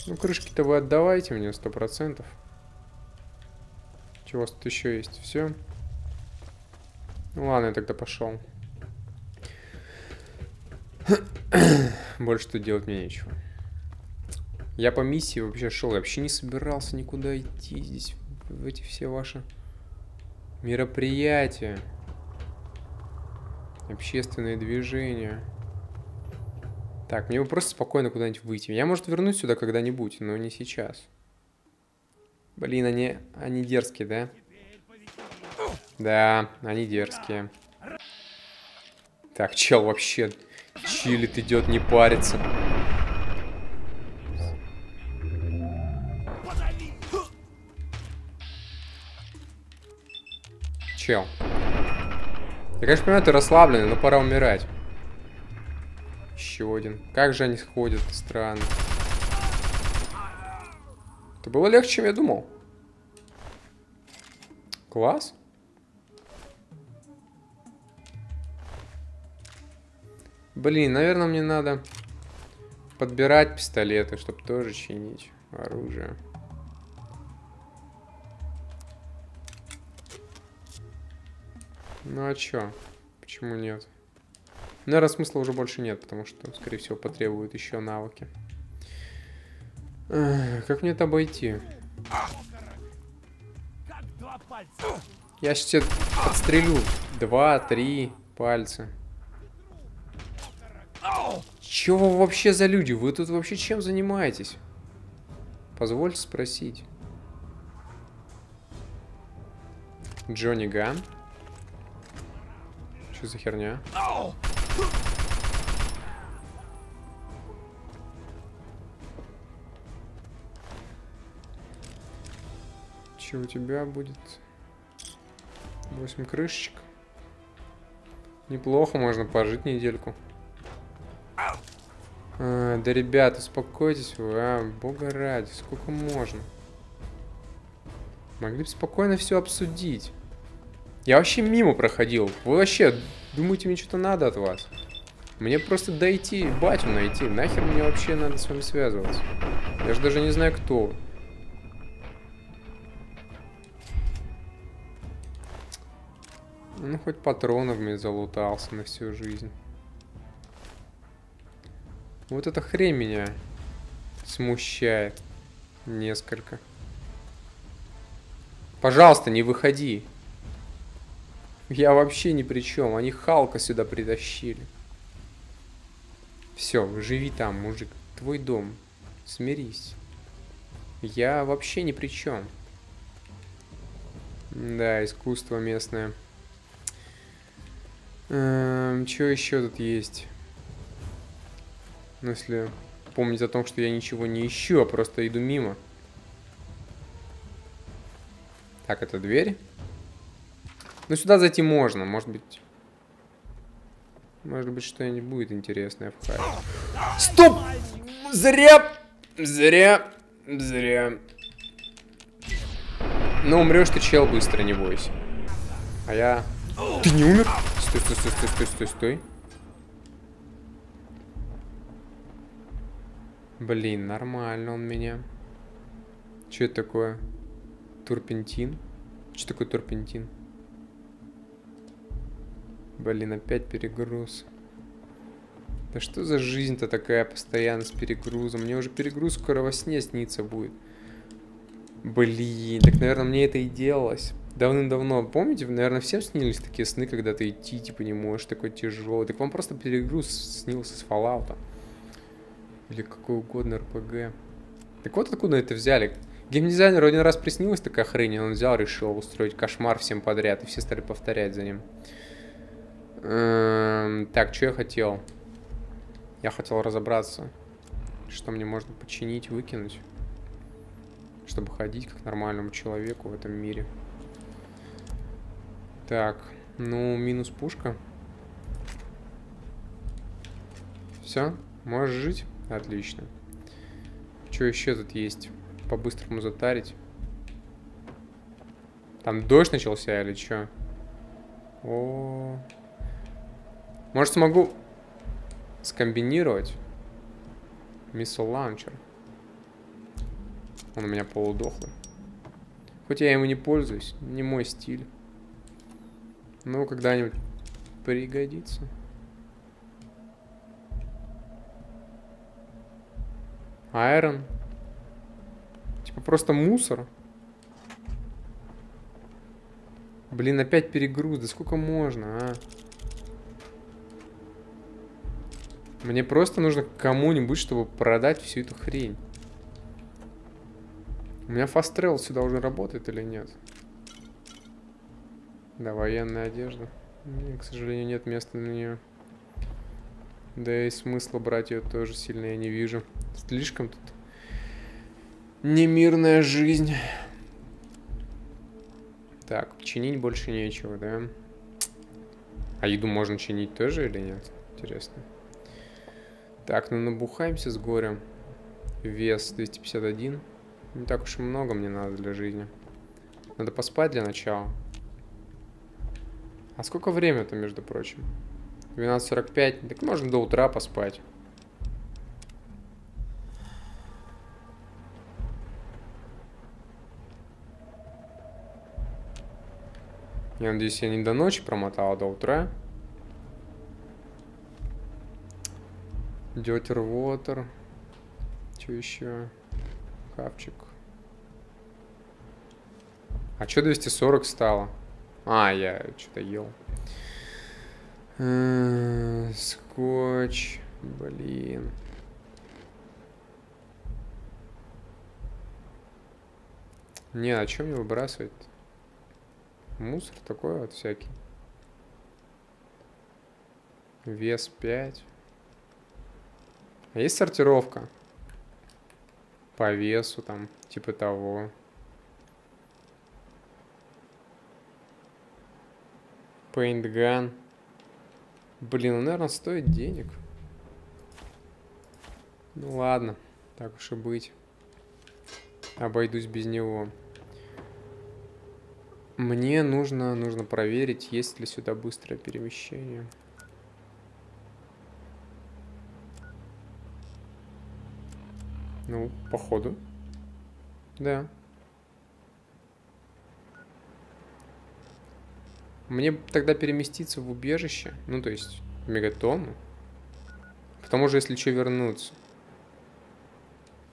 Ну, крышки-то вы отдавайте мне, сто процентов. Чего у тут еще есть? Все? Ну ладно, я тогда пошел. Больше тут делать мне нечего. Я по миссии вообще шел. Я вообще не собирался никуда идти здесь. В эти все ваши мероприятия. Общественные движения. Так, мне бы просто спокойно куда-нибудь выйти. Я, может, вернусь сюда когда-нибудь, но не сейчас. Блин, они, они дерзкие, да? Да, они дерзкие. Так, чел вообще чилит, идет, не парится. Чел. Я, конечно, понимаю, ты расслабленный, но пора умирать. Еще один. Как же они сходят, странно. Это было легче, чем я думал. Класс. Блин, наверное, мне надо подбирать пистолеты, чтобы тоже чинить оружие. Ну а чё? Почему нет? Наверное, смысла уже больше нет, потому что, скорее всего, потребует еще навыки. Как мне это обойти? Я сейчас тебе подстрелю. Два, три пальца. Чего вы вообще за люди? Вы тут вообще чем занимаетесь? Позвольте спросить. Джонни Ган? Что за херня? Че у тебя будет? 8 крышечек. Неплохо, можно пожить недельку. А, да, ребята, успокойтесь вы, а, бога ради, сколько можно? Могли бы спокойно все обсудить. Я вообще мимо проходил. Вы вообще думаете, мне что-то надо от вас? Мне просто дойти, батю найти. Нахер мне вообще надо с вами связываться? Я же даже не знаю, кто. Ну, хоть патронами залутался на всю жизнь. Вот эта хрень меня смущает несколько. Пожалуйста, не выходи. Я вообще ни при чем. Они Халка сюда притащили. Все, живи там, мужик. Твой дом. Смирись. Я вообще ни при чем. Да, искусство местное. Эм, что еще тут есть? Ну, если помнить о том, что я ничего не ищу, а просто иду мимо. Так, это дверь. Ну, сюда зайти можно, может быть... Может быть, что-нибудь будет интересное в хате. Стоп! Зря! Зря! Зря. Ну, умрешь ты, чел, быстро, не бойся. А я... Ты не умер? Стой, стой, стой, стой, стой, стой, стой. Блин, нормально он меня. Что это такое? Турпентин? Что такое турпентин? Блин, опять перегруз. Да что за жизнь-то такая постоянно с перегрузом? Мне уже перегруз скоро во сне снится будет. Блин, так, наверное, мне это и делалось. Давным-давно, помните, наверное, всем снились такие сны, когда ты идти, типа, не можешь, такой тяжелый. Так вам просто перегруз снился с Fallout. Или какой угодно РПГ. Так вот откуда это взяли. Геймдизайнеру один раз приснилась такая хрень, и он взял, решил устроить кошмар всем подряд, и все стали повторять за ним. Эм, так, что я хотел? Я хотел разобраться, что мне можно починить, выкинуть, чтобы ходить как нормальному человеку в этом мире. Так, ну, минус пушка. Все, можешь жить? Отлично. Что еще тут есть? По-быстрому затарить. Там дождь начался или что? О, Может смогу скомбинировать миссил лаунчер. Он у меня полудохлый. Хоть я ему не пользуюсь, не мой стиль. Ну, когда-нибудь пригодится. Айрон. Типа просто мусор. Блин, опять перегруз. Да сколько можно, а? Мне просто нужно кому-нибудь, чтобы продать всю эту хрень. У меня Fast Travel сюда уже работает или нет? Да, военная одежда. Не, к сожалению, нет места на нее. Да и смысла брать ее тоже сильно я не вижу. Слишком тут немирная жизнь. Так, чинить больше нечего, да? А еду можно чинить тоже или нет? Интересно. Так, ну набухаемся с горем. Вес 251. Не так уж и много мне надо для жизни. Надо поспать для начала. А сколько время-то, между прочим? 12.45. Так можно до утра поспать. Я надеюсь, я не до ночи промотал, а до утра. Dirty Water. Что еще? Хавчик. А что 240 стало? А, я что-то ел. М, Скотч. Блин. Не, а что мне выбрасывать? Мусор такой вот всякий. Вес 5. А есть сортировка? По весу там, типа того. Gun. Блин, ну, наверное, стоит денег. Ну ладно, так уж и быть. Обойдусь без него. Мне нужно, нужно проверить, есть ли сюда быстрое перемещение. Ну, походу. Да. Мне тогда переместиться в убежище, ну, то есть в мегатону. Потому что если что, вернуться.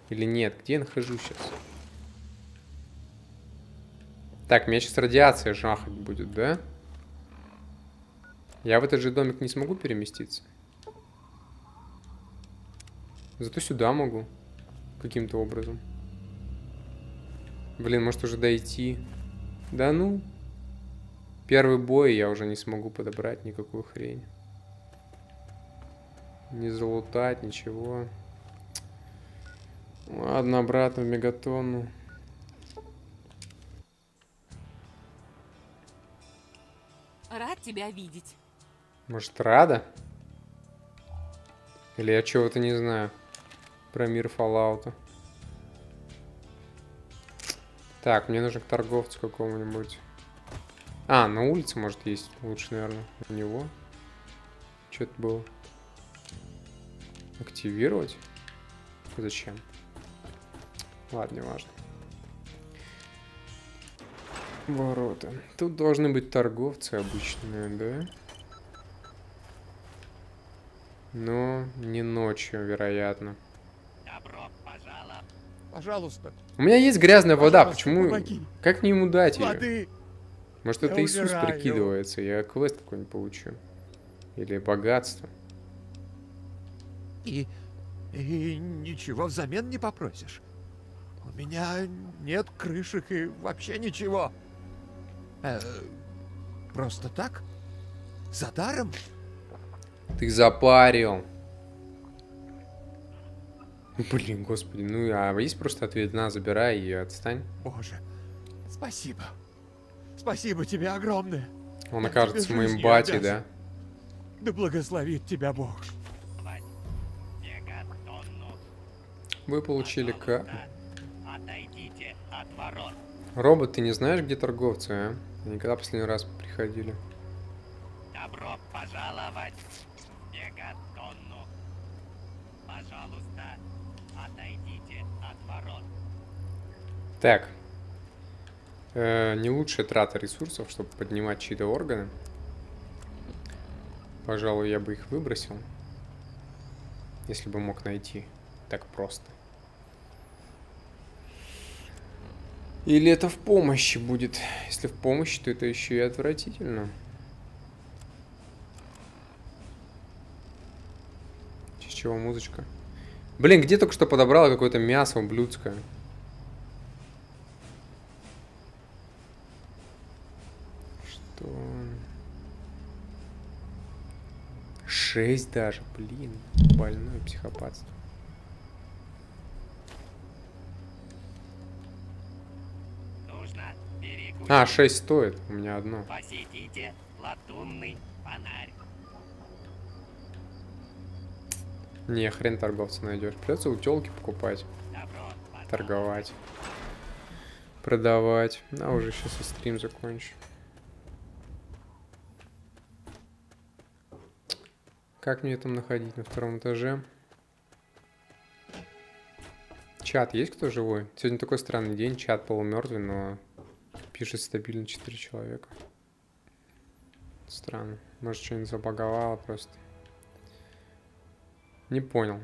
Или нет? Где я нахожусь сейчас? Так, меня сейчас радиация жахать будет, да? Я в этот же домик не смогу переместиться. Зато сюда могу. Каким-то образом. Блин, может уже дойти. Да ну. Первый бой я уже не смогу подобрать никакую хрень. Не залутать, ничего. Ладно, обратно в мегатонну. Рад тебя видеть. Может, рада? Или я чего-то не знаю про мир Fallout. Так, мне нужно к торговцу какому-нибудь. А, на улице, может, есть. Лучше, наверное, у него. Что это было? Активировать? Зачем? Ладно, не важно. Ворота. Тут должны быть торговцы обычные, да? Но не ночью, вероятно. Пожалуйста, У меня есть грязная вода, почему... помоги. Как мне ему дать ее? воды. Может, Я это Иисус умираю. прикидывается, я квест какой-нибудь получу. Или богатство. И, и ничего взамен не попросишь. У меня нет крышек и вообще ничего. Э, просто так? За даром? Ты запарил. Блин, господи, ну а есть просто ответ на, забирай и отстань. Боже, спасибо. Спасибо тебе огромное. Он Я окажется моим батей, да? Да благословит тебя Бог. Вы получили к... Робот, ты не знаешь, где торговцы, а? Они когда последний раз приходили? Добро пожаловать в Мегатонну. Пожалуйста, отойдите от ворот. Так. Э, не лучшая трата ресурсов, чтобы поднимать чьи-то органы. Пожалуй, я бы их выбросил. Если бы мог найти. Так просто. Или это в помощи будет? Если в помощи, то это еще и отвратительно. Чего музычка? Блин, где только что подобрала какое-то мясо ублюдское? 6 даже, блин, больное психопатство. А, 6 стоит, у меня одно. Посетите латунный фонарь. Не, хрен торговца найдешь. Придется у телки покупать. Добро, торговать. Продавать. А уже сейчас и стрим закончу. Как мне там находить на втором этаже? Чат есть кто живой? Сегодня такой странный день, чат полумертвый, но пишет стабильно 4 человека. Странно. Может, что-нибудь забаговало просто. Не понял.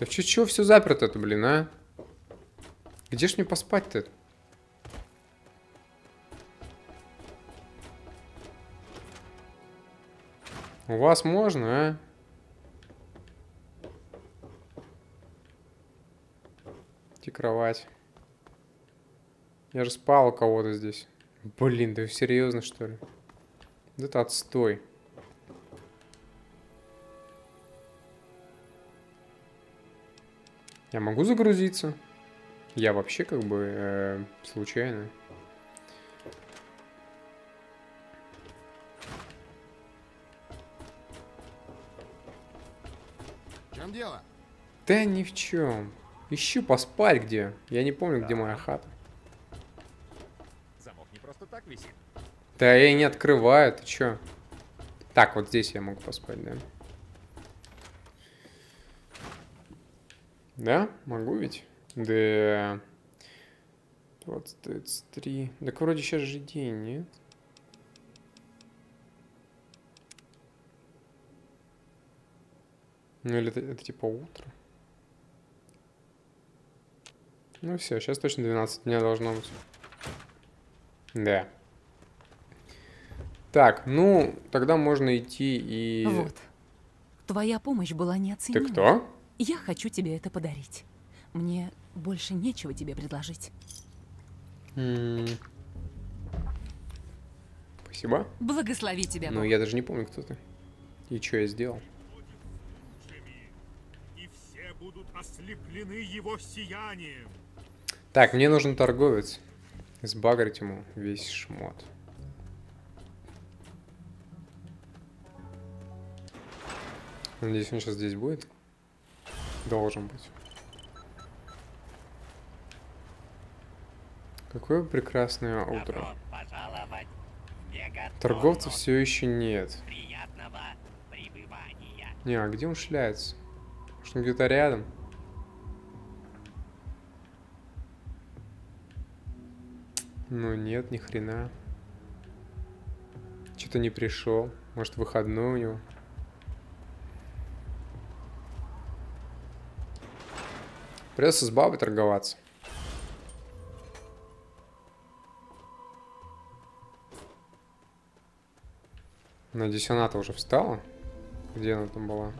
Да чё, чё все заперто-то, блин, а? Где ж мне поспать-то? У вас можно, а? Где кровать? Я же спал у кого-то здесь. Блин, да вы серьезно, что ли? Да это отстой. Я могу загрузиться? Я вообще как бы э, случайно. Дело? Да ни в чем. Ищу поспать где. Я не помню, где моя хата. Замок не просто так висит. Да я и не открываю, ты чё? Так, вот здесь я могу поспать, да? Да, могу ведь? Да. 20, 33. Так вроде сейчас же день, нет? Ну или это, это типа утро? Ну все, сейчас точно 12 дня должно быть. Да. Так, ну, тогда можно идти и... Вот. Твоя помощь была Ты неоценима. кто? Я хочу тебе это подарить. Мне больше нечего тебе предложить. М. Спасибо. Благослови тебя, Ну, я даже не помню, кто ты. И что я сделал. лучшими, и все будут ослеплены его сиянием. Так, мне нужен торговец. Сбагрить ему весь шмот. Надеюсь, он сейчас здесь будет. Должен быть. Какое прекрасное утро. Торговца все еще нет. Приятного пребывания. Не, а где он шляется? Может, он где-то рядом? Ну нет, ни хрена. Что-то не пришел. Может, выходной у него. Придется с бабой торговаться. Надеюсь, она-то уже встала. Где она там была?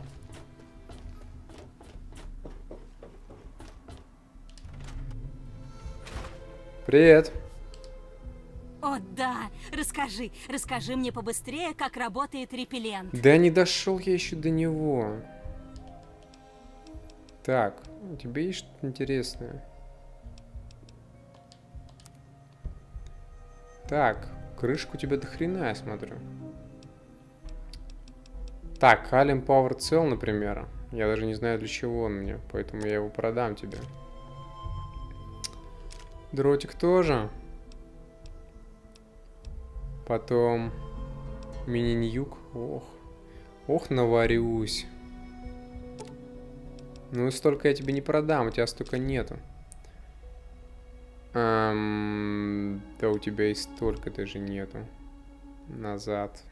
Привет. Да! Расскажи, расскажи мне побыстрее, как работает репеллент. Да не дошел я еще до него. Так, у тебя есть что-то интересное? Так, крышку у тебя до хрена, я смотрю. Так, Алим Power цел, например. Я даже не знаю, для чего он мне, поэтому я его продам тебе. Дротик тоже. Потом мини-ньюк. Ох. Ох, наварюсь. Ну, столько я тебе не продам, у тебя столько нету. Эм, да у тебя и столько даже нету. Назад.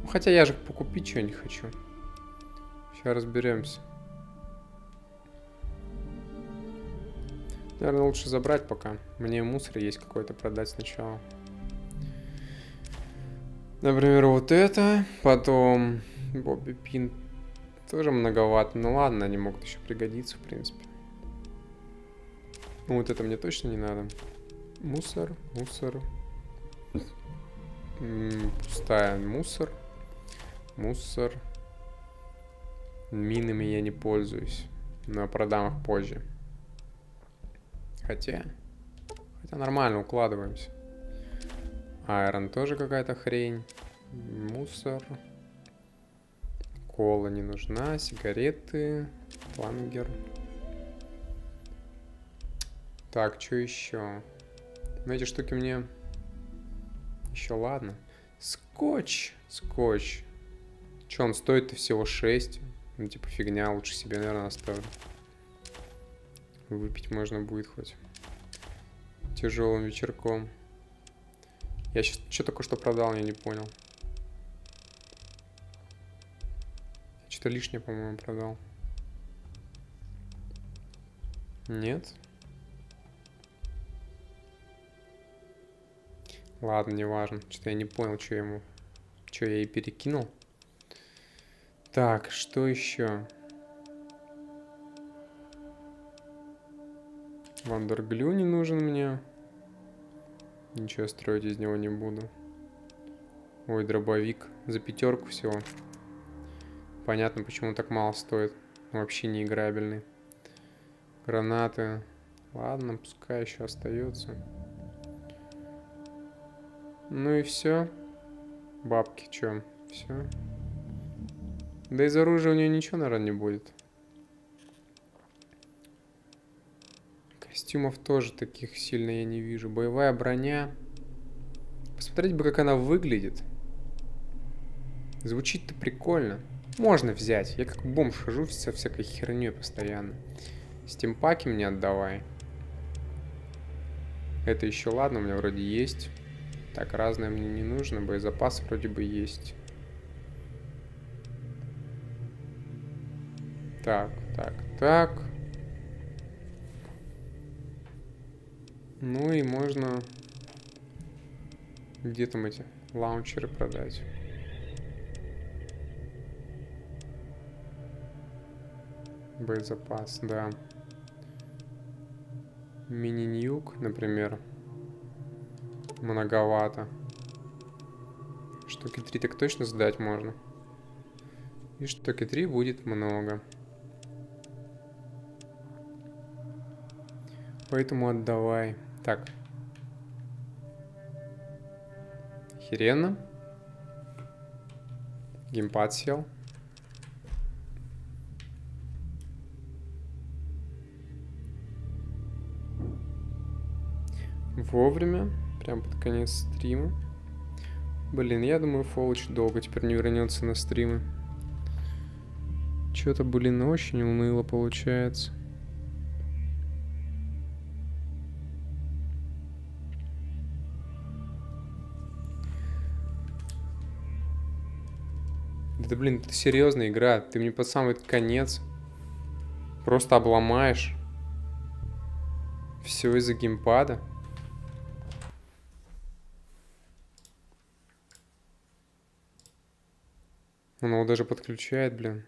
Ну, Хотя я же покупить что-нибудь хочу. Сейчас разберемся. Наверное, лучше забрать пока. Мне мусор есть какой-то продать сначала. Например, вот это. Потом Бобби Пин. Тоже многовато. Ну ладно, они могут еще пригодиться, в принципе. Ну вот это мне точно не надо. Мусор, мусор. Пустая мусор. Мусор. Минами я не пользуюсь. Но продам их позже. Хотя... Хотя нормально укладываемся. Айрон тоже какая-то хрень. Мусор. Кола не нужна. Сигареты. Флангер. Так, что еще? Ну, эти штуки мне... Еще ладно. Скотч. Скотч. Че, он стоит-то всего 6. Ну, типа, фигня. Лучше себе, наверное, оставлю. Выпить можно будет хоть. Тяжелым вечерком. Я сейчас что только что продал, я не понял. Что-то лишнее, по-моему, продал. Нет? Ладно, не важно. Что-то я не понял, что ему... Что я ей перекинул. Так, что еще? Вандерглю не нужен мне. Ничего строить из него не буду. Ой, дробовик. За пятерку всего. Понятно, почему так мало стоит. Вообще не играбельный. Гранаты. Ладно, пускай еще остается. Ну и все. Бабки, что? Все. Да из оружия у нее ничего, наверное, не будет. Костюмов тоже таких сильно я не вижу. Боевая броня. Посмотреть бы, как она выглядит. Звучит-то прикольно. Можно взять. Я как бомж хожу со всякой херней постоянно. Стимпаки мне отдавай. Это еще ладно, у меня вроде есть. Так, разное мне не нужно. Боезапас вроде бы есть. Так, так, так. Ну и можно... Где там эти лаунчеры продать? Боезапас, да. Мини-ньюк, например. Многовато. Штуки 3 так точно сдать можно. И штуки 3 будет много. Поэтому отдавай. Так. Охеренно. Геймпад сел. Вовремя. Прям под конец стрима. Блин, я думаю, Фолыч долго теперь не вернется на стримы. Что-то, блин, очень уныло получается. Да блин, это серьезная игра. Ты мне под самый конец просто обломаешь. Все из-за геймпада. Он его даже подключает, блин.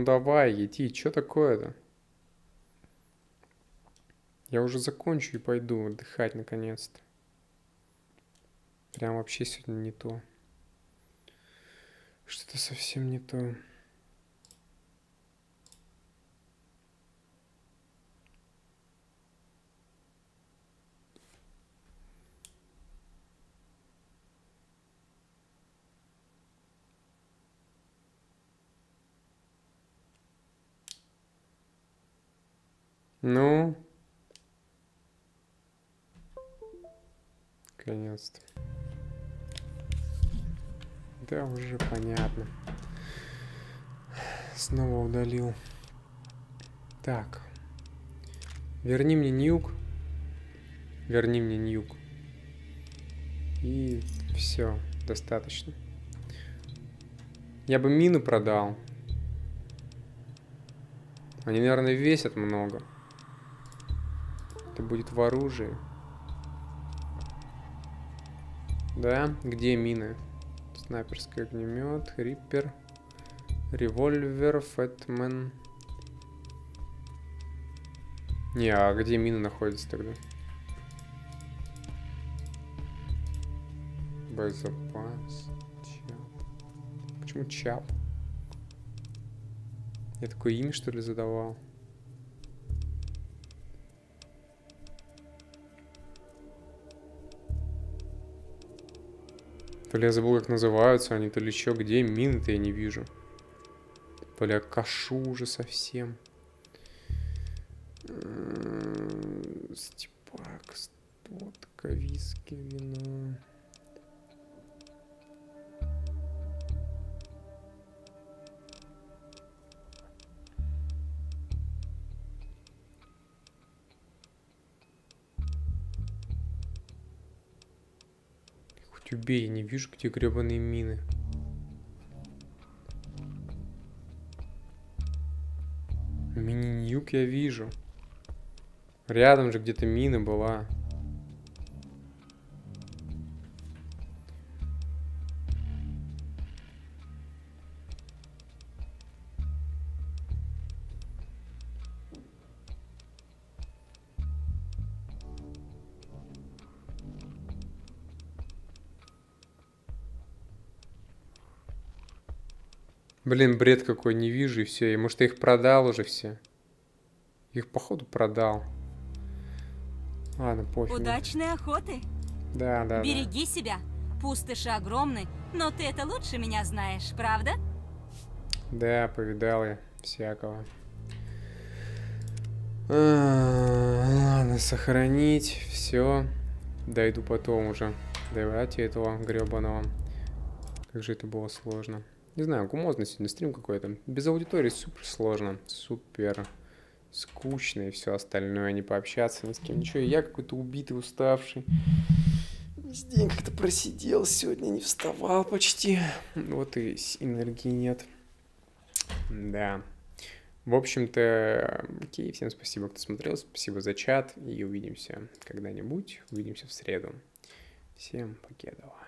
Ну давай, иди, что такое-то? Я уже закончу и пойду отдыхать наконец-то. Прям вообще сегодня не то. Что-то совсем не то. Ну, наконец-то. Да, уже понятно. Снова удалил. Так. Верни мне ньюк. Верни мне ньюк. И все, достаточно. Я бы мину продал. Они, наверное, весят много. Это будет в оружии. Да? Где мины? Снайперский огнемет, риппер, револьвер, фэтмен. Не, а где мины находятся тогда? Боезапас. Чап. Почему чап? Я такое имя, что ли, задавал? То ли я забыл, как называются они, то ли еще где. Мины-то я не вижу. То ли я кашу уже совсем. Степак, стотка, виски, вино. Убей, я не вижу, где гребаные мины. Мини-ньюк я вижу. Рядом же где-то мина была. Блин, бред какой, не вижу и все. И может я их продал уже все. Их походу продал. Ладно, пофиг. Удачной охоты. Да, да, да. Береги себя. Пустоши огромны, но ты это лучше меня знаешь, правда? Да, повидал я всякого. А, Ладно, сохранить, все. Дойду потом уже. Давайте этого гребаного. Как же это было сложно. Не знаю, гумозный сегодня стрим какой-то. Без аудитории супер сложно. Супер скучно и все остальное. Не пообщаться ни с кем. Ничего, я какой-то убитый, уставший. Весь день как-то просидел сегодня, не вставал почти. Вот и энергии нет. Да. В общем-то, окей, всем спасибо, кто смотрел, спасибо за чат, и увидимся когда-нибудь, увидимся в среду. Всем покедова.